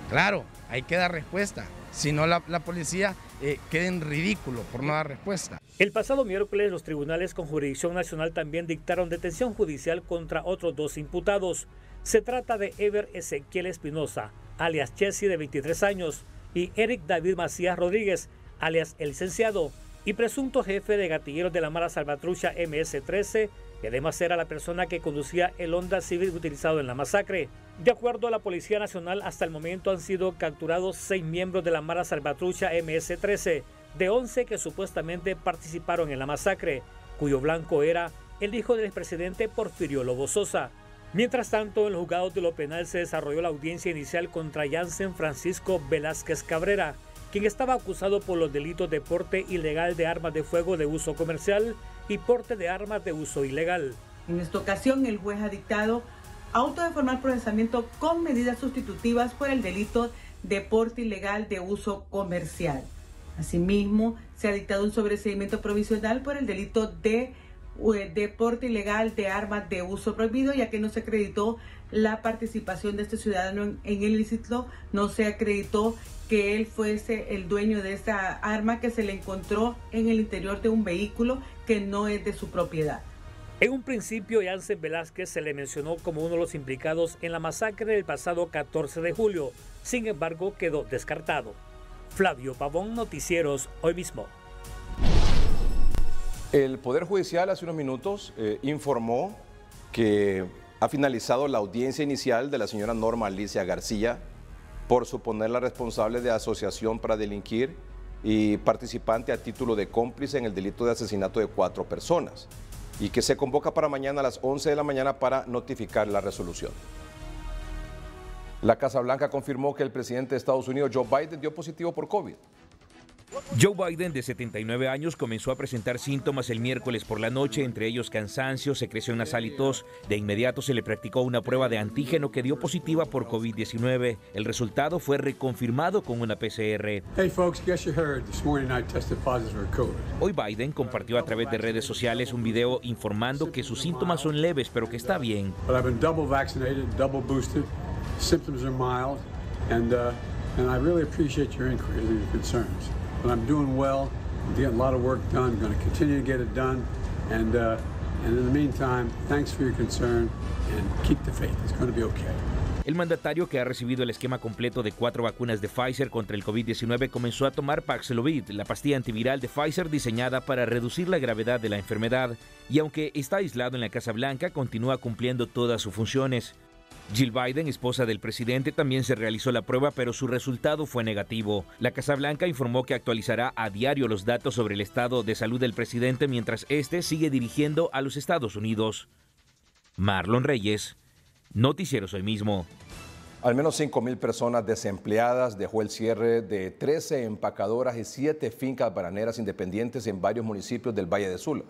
Claro, hay que dar respuesta, si no la, policía eh, queda en ridículo por no dar respuesta. El pasado miércoles los tribunales con jurisdicción nacional también dictaron detención judicial contra otros dos imputados. Se trata de Ever Ezequiel Espinosa, alias Chessy de 23 años, y Eric David Macías Rodríguez, alias El Licenciado, y presunto jefe de gatilleros de la Mara Salvatrucha MS-13, que además era la persona que conducía el Honda Civic utilizado en la masacre. De acuerdo a la Policía Nacional, hasta el momento han sido capturados seis miembros de la Mara Salvatrucha MS-13, de 11 que supuestamente participaron en la masacre, cuyo blanco era el hijo del expresidente Porfirio Lobo Sosa. Mientras tanto, en los juzgados de lo penal se desarrolló la audiencia inicial contra Jansen Francisco Velázquez Cabrera, quien estaba acusado por los delitos de porte ilegal de armas de fuego de uso comercial y porte de armas de uso ilegal. En esta ocasión, el juez ha dictado auto de formal procesamiento con medidas sustitutivas por el delito de porte ilegal de uso comercial. Asimismo, se ha dictado un sobreseimiento provisional por el delito de deporte ilegal de armas de uso prohibido, ya que no se acreditó la participación de este ciudadano en, el ilícito, no se acreditó que él fuese el dueño de esta arma que se le encontró en el interior de un vehículo que no es de su propiedad. En un principio, Jansen Velázquez se le mencionó como uno de los implicados en la masacre del pasado 14 de julio, sin embargo quedó descartado. Flavio Pavón, Noticieros, hoy mismo. El Poder Judicial hace unos minutos eh, informó que ha finalizado la audiencia inicial de la señora Norma Alicia García por suponerla responsable de asociación para delinquir y participante a título de cómplice en el delito de asesinato de cuatro personas y que se convoca para mañana a las 11 de la mañana para notificar la resolución. La Casa Blanca confirmó que el presidente de Estados Unidos, Joe Biden, dio positivo por COVID. Joe Biden, de 79 años, comenzó a presentar síntomas el miércoles por la noche, entre ellos cansancio, secreción nasal y tos. De inmediato se le practicó una prueba de antígeno que dio positiva por COVID-19. El resultado fue reconfirmado con una PCR. Hoy Biden compartió a través de redes sociales un video informando que sus síntomas son leves, pero que está bien. and uh, and I really appreciate your inquiries and your concerns. But I'm doing well. Getting a lot of work done. Going to continue to get it done, and uh, and in the meantime, thanks for your concern and keep the faith. It's going to be okay. El mandatario que ha recibido el esquema completo de cuatro vacunas de Pfizer contra el COVID-19 comenzó a tomar Paxlovid, la pastilla antiviral de Pfizer diseñada para reducir la gravedad de la enfermedad, y aunque está aislado en la Casa Blanca, continúa cumpliendo todas sus funciones. Jill Biden, esposa del presidente, también se realizó la prueba, pero su resultado fue negativo. La Casa Blanca informó que actualizará a diario los datos sobre el estado de salud del presidente mientras este sigue dirigiendo a los Estados Unidos. Marlon Reyes, Noticieros hoy mismo. Al menos 5.000 personas desempleadas dejó el cierre de 13 empacadoras y 7 fincas bananeras independientes en varios municipios del Valle de Sula.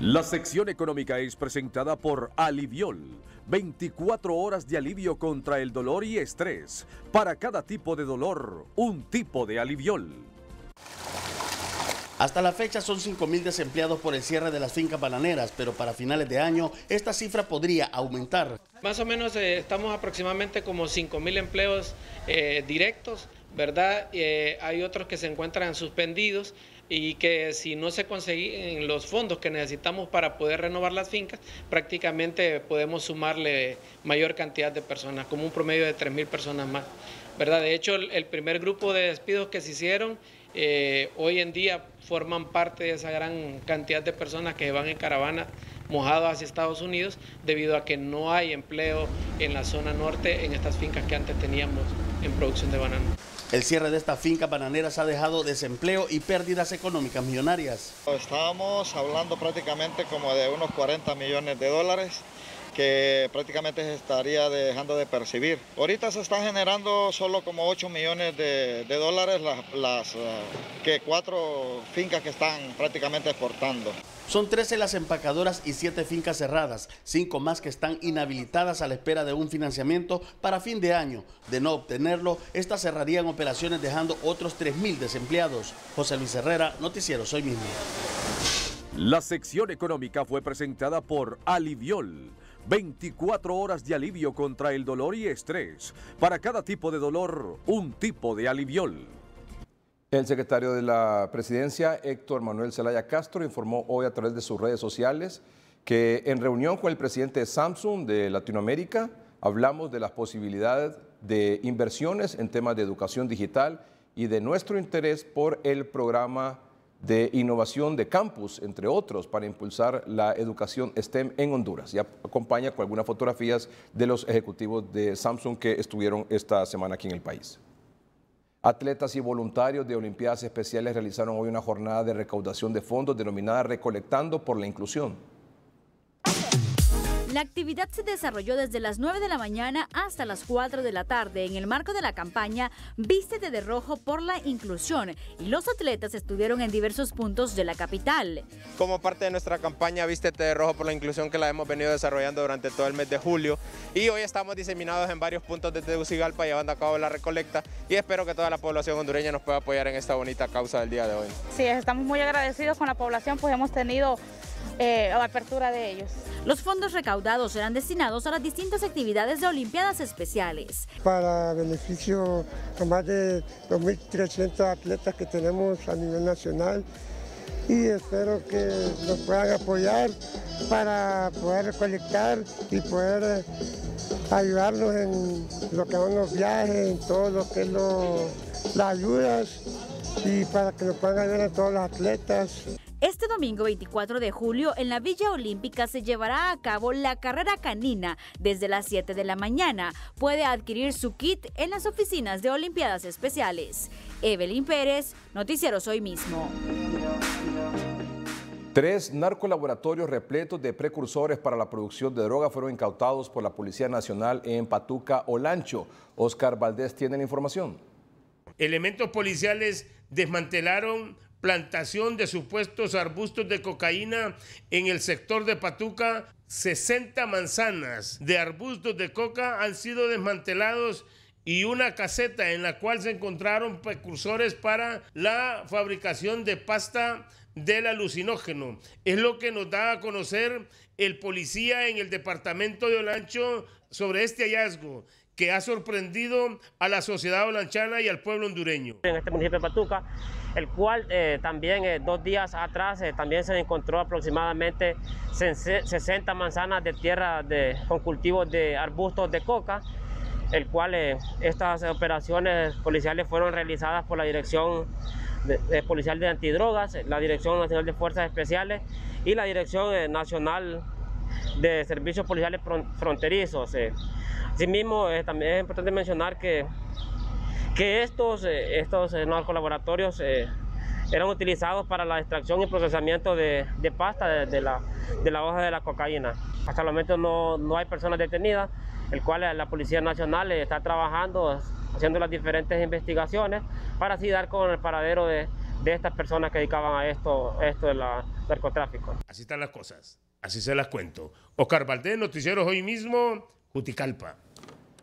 La sección económica es presentada por Aliviol, 24 horas de alivio contra el dolor y estrés. Para cada tipo de dolor, un tipo de Aliviol. Hasta la fecha son 5.000 desempleados por el cierre de las fincas bananeras, pero para finales de año esta cifra podría aumentar. Más o menos eh, estamos aproximadamente como 5.000 empleos eh, directos, ¿verdad? Eh, hay otros que se encuentran suspendidos y que si no se consiguen los fondos que necesitamos para poder renovar las fincas, prácticamente podemos sumarle mayor cantidad de personas, como un promedio de 3.000 personas más. ¿verdad? De hecho, el, primer grupo de despidos que se hicieron eh, hoy en día forman parte de esa gran cantidad de personas que van en caravana mojado hacia Estados Unidos debido a que no hay empleo en la zona norte en estas fincas que antes teníamos en producción de banano. El cierre de estas fincas bananeras ha dejado desempleo y pérdidas económicas millonarias. Estábamos hablando prácticamente como de unos 40 millones de dólares que prácticamente se estaría dejando de percibir. Ahorita se están generando solo como 8 millones de, dólares las, las eh, que cuatro fincas que están prácticamente exportando. Son 13 las empacadoras y 7 fincas cerradas, 5 más que están inhabilitadas a la espera de un financiamiento para fin de año. De no obtenerlo, estas cerrarían operaciones dejando otros 3.000 desempleados. José Luis Herrera, Noticiero Soy Mismo. La sección económica fue presentada por Aliviol 24 horas de alivio contra el dolor y estrés. Para cada tipo de dolor, un tipo de aliviol. El secretario de la Presidencia, Héctor Manuel Zelaya Castro, informó hoy a través de sus redes sociales que en reunión con el presidente de Samsung de Latinoamérica hablamos de las posibilidades de inversiones en temas de educación digital y de nuestro interés por el programa de innovación de campus, entre otros, para impulsar la educación STEM en Honduras. Y acompaña con algunas fotografías de los ejecutivos de Samsung que estuvieron esta semana aquí en el país. Atletas y voluntarios de Olimpiadas Especiales realizaron hoy una jornada de recaudación de fondos denominada Recolectando por la Inclusión. La actividad se desarrolló desde las 9 de la mañana hasta las 4 de la tarde en el marco de la campaña Vístete de Rojo por la Inclusión y los atletas estuvieron en diversos puntos de la capital. Como parte de nuestra campaña Vístete de Rojo por la Inclusión que la hemos venido desarrollando durante todo el mes de julio y hoy estamos diseminados en varios puntos de Tegucigalpa llevando a cabo la recolecta y espero que toda la población hondureña nos pueda apoyar en esta bonita causa del día de hoy. Sí, estamos muy agradecidos con la población, pues hemos tenido eh, apertura de ellos. Los fondos recaudados serán destinados a las distintas actividades de Olimpiadas Especiales. Para beneficio a más de 2.300 atletas que tenemos a nivel nacional y espero que nos puedan apoyar para poder recolectar y poder ayudarnos en lo que son los viajes, en todo lo que es las ayudas y para que nos puedan ayudar a todos los atletas. Este domingo 24 de julio en la Villa Olímpica se llevará a cabo la carrera canina desde las 7 de la mañana. Puede adquirir su kit en las oficinas de Olimpiadas Especiales. Evelyn Pérez, Noticieros Hoy mismo. Tres narcolaboratorios repletos de precursores para la producción de droga fueron incautados por la Policía Nacional en Patuca, Olancho. Oscar Valdés tiene la información. Elementos policiales desmantelaron plantación de supuestos arbustos de cocaína en el sector de Patuca. 60 manzanas de arbustos de coca han sido desmantelados y una caseta en la cual se encontraron precursores para la fabricación de pasta del alucinógeno. Es lo que nos da a conocer el policía en el departamento de Olancho sobre este hallazgo que ha sorprendido a la sociedad olanchana y al pueblo hondureño. En este municipio de Patuca el cual eh, también eh, dos días atrás eh, también se encontró aproximadamente 60 manzanas de tierra de, con cultivos de arbustos de coca, el cual estas operaciones policiales fueron realizadas por la Dirección Policial de Antidrogas, la Dirección Nacional de Fuerzas Especiales y la Dirección Nacional de Servicios Policiales Fronterizos. Asimismo, también es importante mencionar que que estos, eh, estos eh, narcolaboratorios eh, eran utilizados para la extracción y procesamiento de, pasta de, la, de la hoja de la cocaína. Hasta el momento no, no hay personas detenidas, el cual la Policía Nacional está trabajando, haciendo las diferentes investigaciones para así dar con el paradero de, de estas personas que dedicaban a esto, esto del narcotráfico. Así están las cosas, así se las cuento. Oscar Valdés, Noticieros Hoy mismo, Juticalpa.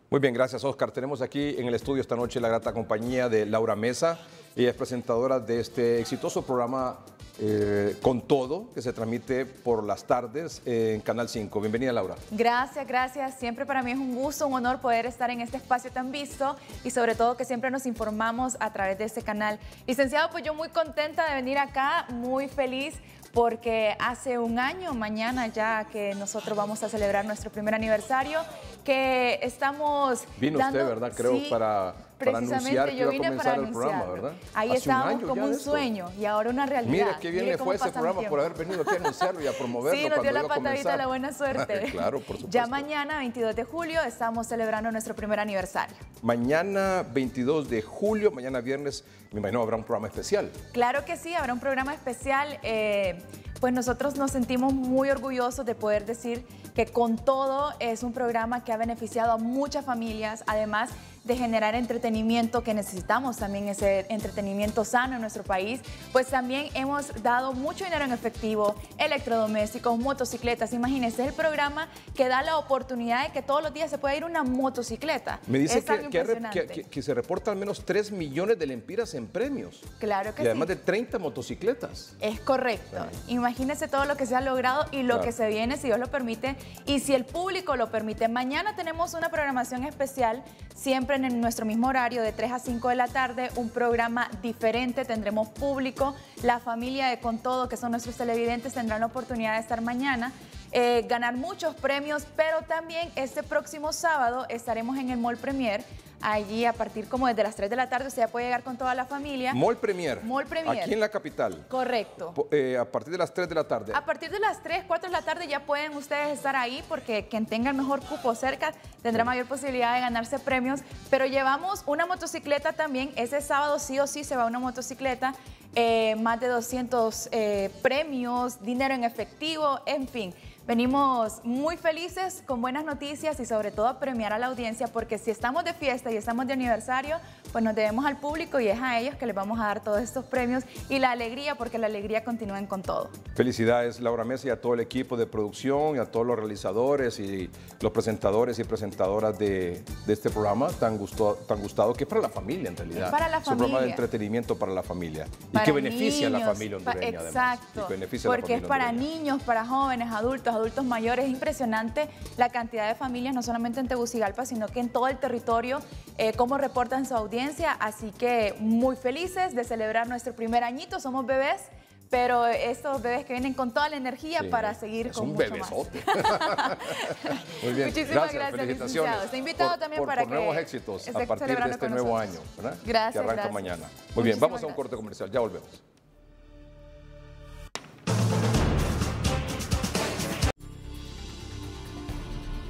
Muy bien, gracias Oscar. Tenemos aquí en el estudio esta noche la grata compañía de Laura Mesa. Ella es presentadora de este exitoso programa eh, Con Todo, que se transmite por las tardes en Canal 5. Bienvenida Laura. Gracias, gracias. Siempre para mí es un gusto, un honor poder estar en este espacio tan visto y sobre todo que siempre nos informamos a través de este canal. Licenciado, pues yo muy contenta de venir acá, muy feliz porque hace un año, mañana ya que nosotros vamos a celebrar nuestro primer aniversario, que estamos... Vino usted, ¿verdad? Creo, para Precisamente yo vine comenzar para el programa, anunciarlo. ¿verdad? Ahí Hace estábamos como un sueño y ahora una realidad. Mira qué bien Mire le fue ese programa por haber venido aquí a anunciarlo y a promoverlo. Sí, nos dio la a patadita la buena suerte. claro, por supuesto. Ya mañana, 22 de julio, estamos celebrando nuestro primer aniversario. Mañana, 22 de julio, mañana viernes, me imagino habrá un programa especial. Claro que sí, habrá un programa especial. eh, pues nosotros nos sentimos muy orgullosos de poder decir que con todo es un programa que ha beneficiado a muchas familias, además de generar entretenimiento que necesitamos también ese entretenimiento sano en nuestro país, pues también hemos dado mucho dinero en efectivo, electrodomésticos, motocicletas. Imagínense, es el programa que da la oportunidad de que todos los días se pueda ir una motocicleta. Me dice Es que, que, que- que- se reporta al menos 3 millones de lempiras en premios. Claro que Y además sí. de 30 motocicletas. Es correcto. Imagínese todo lo que se ha logrado y lo Claro. que se viene, si Dios lo permite, y si el público lo permite. Mañana tenemos una programación especial, siempre en nuestro mismo horario, de 3 a 5 de la tarde, un programa diferente, tendremos público, la familia de Con Todo, que son nuestros televidentes, tendrán la oportunidad de estar mañana. eh, ganar muchos premios, pero también este próximo sábado estaremos en el Mall Premier, allí a partir como desde las 3 de la tarde, usted ya puede llegar con toda la familia. Mall Premier. Mall Premier. Aquí en la capital. Correcto. Eh, a partir de las 3 de la tarde. A partir de las 3, 4 de la tarde ya pueden ustedes estar ahí porque quien tenga el mejor cupo cerca tendrá mayor posibilidad de ganarse premios. Pero llevamos una motocicleta también. Ese sábado sí o sí se va una motocicleta. eh, más de 200 eh, premios, dinero en efectivo, en fin. Venimos muy felices con buenas noticias y sobre todo a premiar a la audiencia porque si estamos de fiesta y estamos de aniversario, pues nos debemos al público y es a ellos que les vamos a dar todos estos premios y la alegría porque la alegría continúa con todo. Felicidades, Laura Mesa, y a todo el equipo de producción, y a todos los realizadores y los presentadores y presentadoras de, de este programa tan, gusto, tan gustado, que es para la familia en realidad. Es para la un programa de familia. entretenimiento para la familia. Y que beneficia a la familia hondureña, además. Exacto, Y que beneficia a la porque es familia para hondureña. niños, para jóvenes, adultos, adultos mayores. Es impresionante la cantidad de familias, no solamente en Tegucigalpa, sino que en todo el territorio, eh, cómo reportan su audiencia. Así que muy felices de celebrar nuestro primer añito. Somos bebés. Pero estos bebés que vienen con toda la energía Sí, para seguir es con un mucho más. Muy bien, Muchísimas gracias, felicitaciones. Está invitado por, también por- para por que nuevos éxitos a partir de este nuevo nosotros. año, ¿verdad? Gracias, Que arranca gracias. mañana. Muy bien, Muchísimas vamos a un corte comercial, ya volvemos.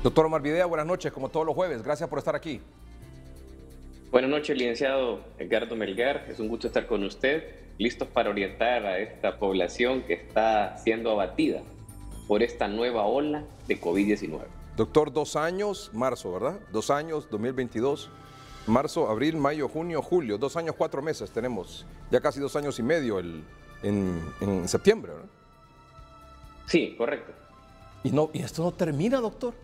Doctor Omar Videa, buenas noches, como todos los jueves. Gracias por estar aquí. Buenas noches, licenciado Edgardo Melgar. Es un gusto estar con usted, listos para orientar a esta población que está siendo abatida por esta nueva ola de COVID-19. Doctor, dos años, marzo, ¿verdad? Dos años, 2022. Marzo, abril, mayo, junio, julio. Dos años, cuatro meses tenemos. Ya casi dos años y medio el, en, en septiembre, ¿verdad? Sí, correcto. Y, no, y esto no termina, doctor.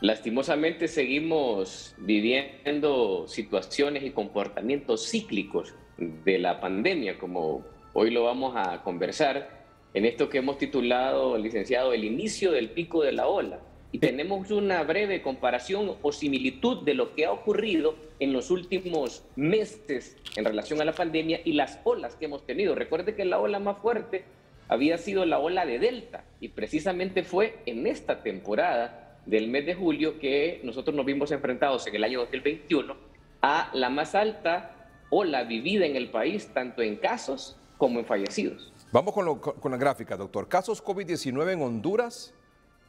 Lastimosamente seguimos viviendo situaciones y comportamientos cíclicos de la pandemia, como hoy lo vamos a conversar en esto que hemos titulado, licenciado, el inicio del pico de la ola. Y tenemos una breve comparación o similitud de lo que ha ocurrido en los últimos meses en relación a la pandemia y las olas que hemos tenido. Recuerde que la ola más fuerte había sido la ola de Delta y precisamente fue en esta temporada del mes de julio que nosotros nos vimos enfrentados en el año 2021 a la más alta ola vivida en el país, tanto en casos como en fallecidos. Vamos con, lo- con la gráfica, doctor. Casos COVID-19 en Honduras,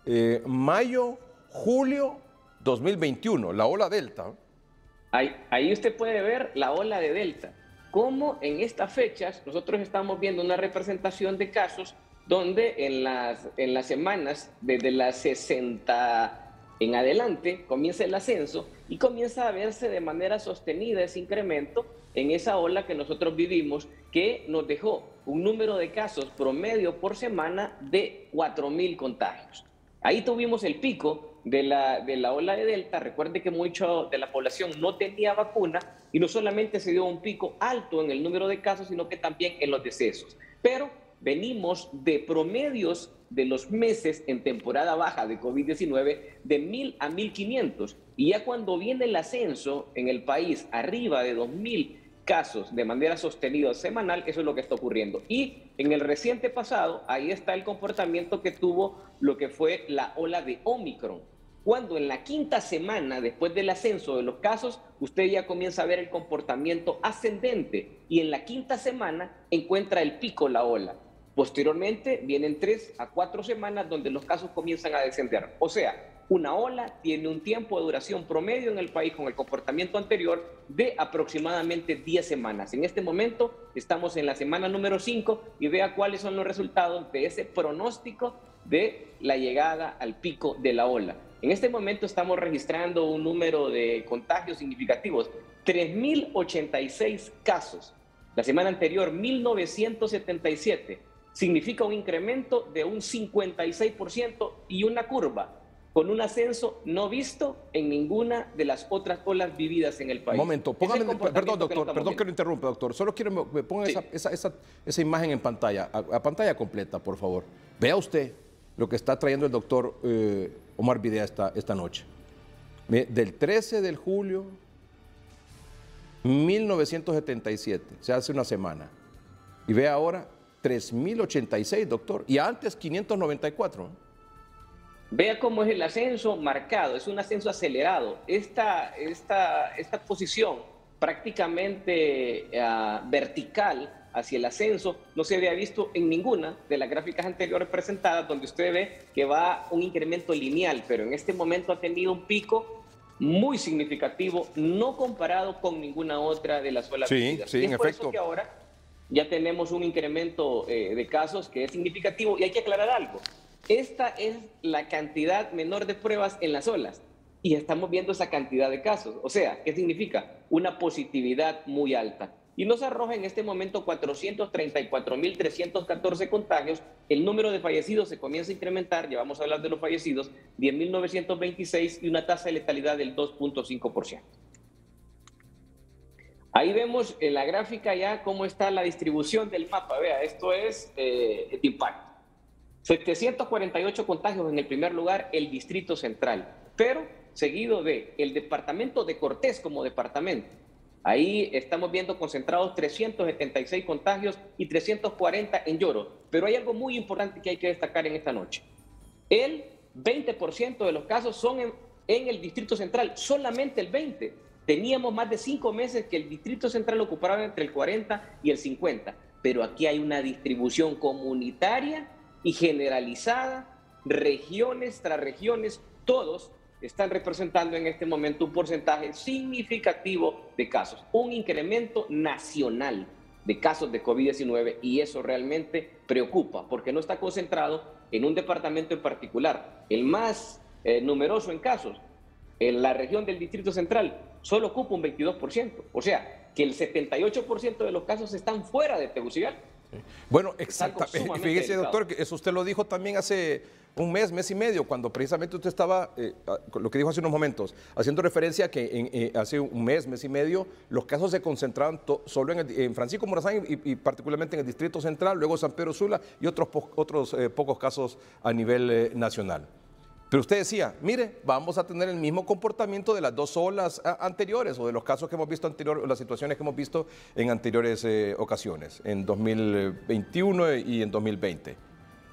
eh, mayo, julio 2021, la ola Delta. Ahí, ahí usted puede ver la ola de Delta. Cómo en estas fechas nosotros estamos viendo una representación de casos donde en las, en las semanas, desde las 60 en adelante, comienza el ascenso y comienza a verse de manera sostenida ese incremento en esa ola que nosotros vivimos, que nos dejó un número de casos promedio por semana de 4.000 contagios. Ahí tuvimos el pico de la, de la ola de Delta. Recuerde que mucho de la población no tenía vacuna y no solamente se dio un pico alto en el número de casos, sino que también en los decesos. Pero venimos de promedios de los meses en temporada baja de COVID-19 de 1.000 a 1.500. Y ya cuando viene el ascenso en el país arriba de 2.000 casos de manera sostenida semanal, eso es lo que está ocurriendo. Y en el reciente pasado, ahí está el comportamiento que tuvo lo que fue la ola de Omicron. cuando en la quinta semana después del ascenso de los casos, usted ya comienza a ver el comportamiento ascendente y en la quinta semana encuentra el pico, la ola. Posteriormente vienen tres a cuatro semanas donde los casos comienzan a descender. O sea, una ola tiene un tiempo de duración promedio en el país con el comportamiento anterior de aproximadamente 10 semanas. En este momento estamos en la semana número 5 y vea cuáles son los resultados de ese pronóstico de la llegada al pico de la ola. En este momento estamos registrando un número de contagios significativos, 3.086 casos. La semana anterior, 1.977. Significa un incremento de un 56% y una curva con un ascenso no visto en ninguna de las otras olas vividas en el país. Un momento, póngame, perdón doctor, perdón que lo interrumpa doctor, solo quiero que me ponga esa, esa, esa, imagen en pantalla, a, pantalla completa, por favor. Vea usted lo que está trayendo el doctor eh, Omar Videa esta, esta noche. Del 13 de julio 1977, se hace una semana. Y ve ahora 3.086, doctor. Y antes 594. Vea cómo es el ascenso marcado, es un ascenso acelerado. Esta, esta, esta posición prácticamente uh, vertical hacia el ascenso no se había visto en ninguna de las gráficas anteriores presentadas, donde usted ve que va un incremento lineal, pero en este momento ha tenido un pico muy significativo, no comparado con ninguna otra de las olas sí, Sí, y en por efecto. Eso que ahora ya tenemos un incremento eh, de casos que es significativo y hay que aclarar algo. Esta es la cantidad menor de pruebas en las olas y estamos viendo esa cantidad de casos. O sea, ¿qué significa? Una positividad muy alta y nos arroja en este momento 434.314 contagios. El número de fallecidos se comienza a incrementar, ya vamos a hablar de los fallecidos, 10.926 y una tasa de letalidad del 2.5%. Ahí vemos en la gráfica ya cómo está la distribución del mapa. Vea, esto es eh, el impacto. 748 contagios en el primer lugar, el Distrito Central, pero seguido de el departamento de Cortés como departamento, Ahí estamos viendo concentrados 376 contagios y 340 en Lloro. Pero hay algo muy importante que hay que destacar en esta noche. El 20% de los casos son en, el Distrito Central, solamente el 20%. Teníamos más de cinco meses que el Distrito Central ocupaba entre el 40 y el 50, pero aquí hay una distribución comunitaria y generalizada, regiones tras regiones, todos están representando en este momento un porcentaje significativo de casos, un incremento nacional de casos de COVID-19 y eso realmente preocupa porque no está concentrado en un departamento en particular. El más eh, numeroso en casos, en la región del Distrito Central, solo ocupa un 22%. O sea, que el 78% de los casos están fuera de Tegucigalpa. Bueno, exactamente. Fíjese, doctor, que eso usted lo dijo también hace un mes, mes y medio, cuando precisamente usted estaba, eh, lo que dijo hace unos momentos, haciendo referencia a que eh, hace un mes, mes y medio, los casos se concentraban solo en, Francisco Morazán y, particularmente en el Distrito Central, luego San Pedro Sula y otros, otros eh, pocos casos a nivel nacional. Pero usted decía, mire, vamos a tener el mismo comportamiento de las dos olas anteriores o de los casos que hemos visto anterior, o las situaciones que hemos visto en anteriores ocasiones, en 2021 y en 2020.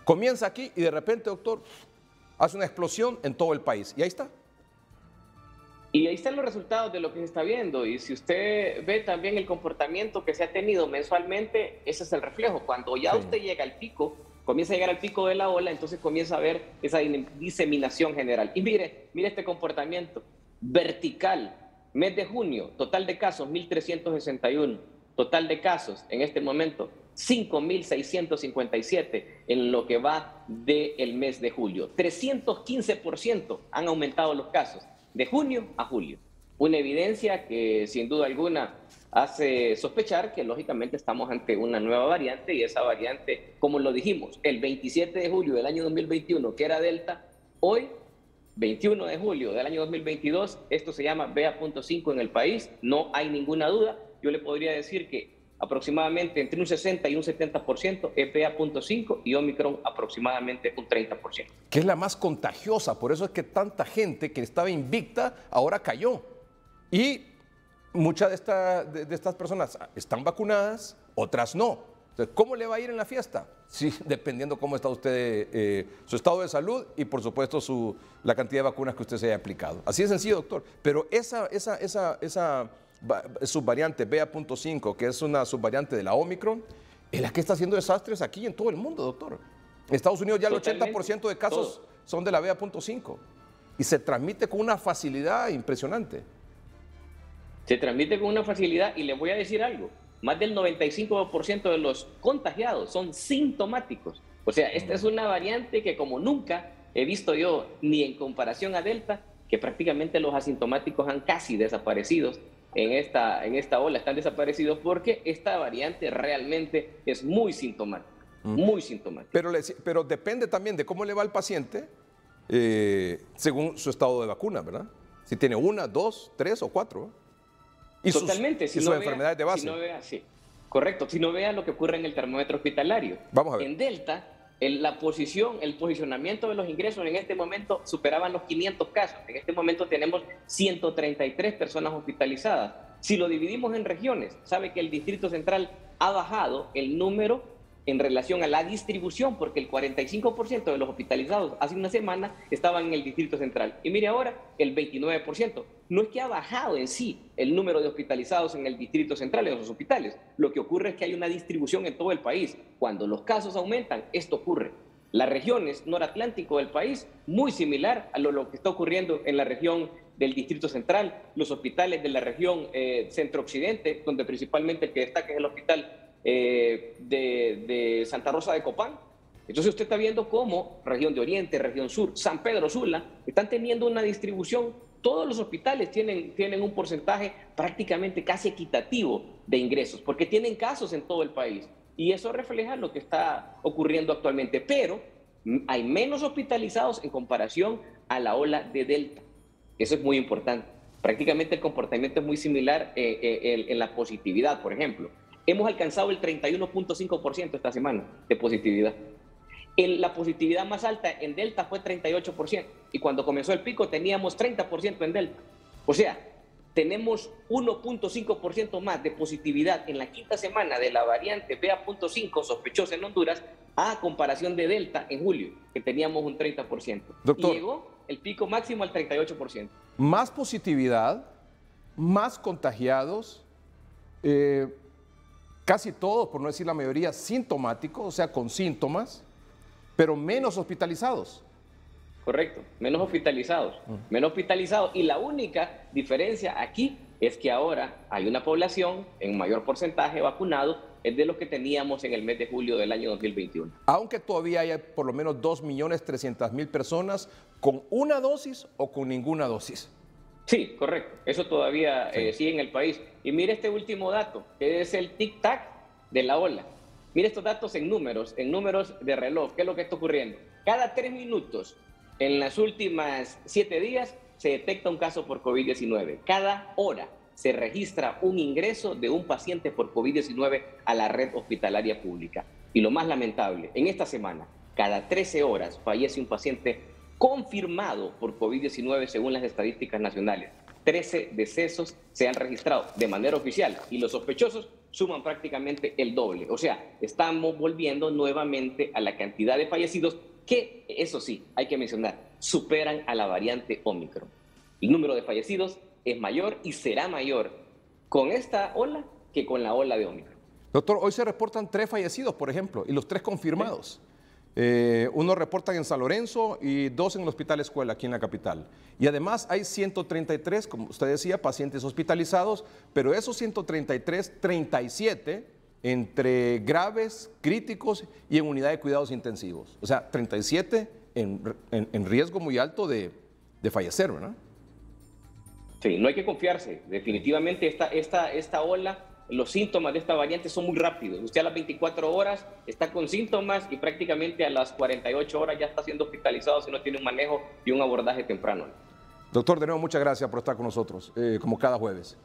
Comienza aquí y de repente, doctor, hace una explosión en todo el país. Y ahí está. Y ahí están los resultados de lo que se está viendo. Y si usted ve también el comportamiento que se ha tenido mensualmente, ese es el reflejo. Cuando ya usted llega al pico, comienza a llegar al pico de la ola, entonces comienza a ver esa diseminación general. Y mire, mire este comportamiento vertical. Mes de junio, total de casos 1.361. Total de casos en este momento 5.657 en lo que va del mes de julio. 315% han aumentado los casos de junio a julio. Una evidencia que sin duda alguna hace sospechar que lógicamente estamos ante una nueva variante y esa variante, como lo dijimos, el 27 de julio del año 2021, que era Delta, hoy 21 de julio del año 2022, esto se llama BA.5 en el país, no hay ninguna duda. Yo le podría decir que aproximadamente entre un 60 y un 70%, EPA.5 y Omicron aproximadamente un 30%. Que es la más contagiosa, por eso es que tanta gente que estaba invicta ahora cayó. Y muchas de, de, estas personas están vacunadas, otras no. Entonces, ¿cómo le va a ir en la fiesta? Sí, dependiendo cómo está usted, eh, su estado de salud y por supuesto su, la cantidad de vacunas que usted se haya aplicado. Así de sencillo, doctor. Pero esa, esa, esa, esa va- subvariante BA.5, que es una subvariante de la Omicron, es la que está haciendo desastres aquí en todo el mundo, doctor. En Estados Unidos ya el Totalmente. 80% de casos son de la BA.5 y se transmite con una facilidad impresionante. Se transmite con una facilidad y les voy a decir algo. Más del 95% de los contagiados son sintomáticos. O sea, esta es una variante que como nunca he visto yo, ni en comparación a Delta, que prácticamente los asintomáticos han casi desaparecido en esta, en esta ola, están desaparecidos porque esta variante realmente es muy sintomática, muy sintomática. Pero, le- pero depende también de cómo le va al paciente eh, según su estado de vacuna, ¿verdad? Si tiene una, dos, tres o cuatro. Y sus- Totalmente. y sus vea- enfermedades de base. Si no vea, sí. Correcto. Si no vea lo que ocurre en el termómetro hospitalario. Vamos a ver. En Delta, el- la posición, el posicionamiento de los ingresos en este momento superaban los 500 casos. En este momento tenemos 133 personas hospitalizadas. Si lo dividimos en regiones, sabe que el Distrito Central ha bajado el número en relación a la distribución, porque el 45% de los hospitalizados hace una semana estaban en el Distrito Central. Y mire ahora, el 29%. No es que ha bajado en sí el número de hospitalizados en el Distrito Central, en los hospitales. Lo que ocurre es que hay una distribución en todo el país. Cuando los casos aumentan, esto ocurre. Las regiones noratlántico del país, muy similar a lo, lo que está ocurriendo en la región del Distrito Central, los hospitales de la región eh, centro-occidente, donde principalmente el que destaca es el hospital eh, de, Santa Rosa de Copán. Entonces usted está viendo cómo región de Oriente, región sur, San Pedro Sula, están teniendo una distribución, todos los hospitales tienen, tienen un porcentaje prácticamente casi equitativo de ingresos, porque tienen casos en todo el país. Y eso refleja lo que está ocurriendo actualmente. Pero hay menos hospitalizados en comparación a la ola de Delta. Eso es muy importante. Prácticamente el comportamiento es muy similar eh, eh, en la positividad, por ejemplo. Hemos alcanzado el 31.5% esta semana de positividad. El- la positividad más alta en Delta fue 38%. Y cuando comenzó el pico teníamos 30% en Delta. O sea, tenemos 1.5% más de positividad en la quinta semana de la variante BA.5 sospechosa en Honduras a comparación de Delta en julio, que teníamos un 30%. Doctor. Y llegó el pico máximo al 38%. Más positividad, más contagiados, eh, casi todos, por no decir la mayoría, sintomáticos, o sea, con síntomas, pero menos hospitalizados. Correcto, menos hospitalizados, menos hospitalizados. Y la única diferencia aquí es que ahora hay una población en mayor porcentaje vacunado, es de los que teníamos en el mes de julio del año 2021. Aunque todavía hay por lo menos 2.300.000 personas con una dosis o con ninguna dosis. Sí, correcto. Eso todavía eh, sigue en el país. Y mire este último dato, que es el tic-tac de la ola. Mire estos datos en números, en números de reloj. ¿Qué es lo que está ocurriendo? Cada tres minutos en las últimas siete días se detecta un caso por COVID-19. Cada hora se registra un ingreso de un paciente por COVID-19 a la red hospitalaria pública. Y lo más lamentable, en esta semana, cada 13 horas fallece un paciente confirmado por COVID-19 según las estadísticas nacionales. 13 decesos se han registrado de manera oficial y los sospechosos suman prácticamente el doble. O sea, estamos volviendo nuevamente a la cantidad de fallecidos que, eso sí, hay que mencionar, superan a la variante Omicron. El número de fallecidos es mayor y será mayor con esta ola que con la ola de Omicron. Doctor, hoy se reportan tres fallecidos, por ejemplo, y los tres confirmados. Eh, uno reportan en San Lorenzo y dos en el Hospital Escuela, aquí en la capital. Y además hay 133, como usted decía, pacientes hospitalizados, pero esos 133, 37 entre graves, críticos y en unidad de cuidados intensivos. O sea, 37 en, riesgo muy alto de, de fallecer, ¿verdad? Sí, no hay que confiarse. Definitivamente esta, esta, esta ola, los síntomas de esta variante son muy rápidos. Usted a las 24 horas está con síntomas y prácticamente a las 48 horas ya está siendo hospitalizado si no tiene un manejo y un abordaje temprano. Doctor, de nuevo, muchas gracias por estar con nosotros, eh, como cada jueves.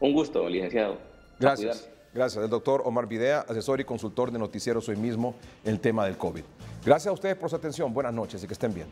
Un gusto, licenciado. Gracias. Gracias. El doctor Omar Videa, asesor y consultor de noticieros hoy mismo en el tema del COVID. Gracias a ustedes por su atención. Buenas noches y que estén bien.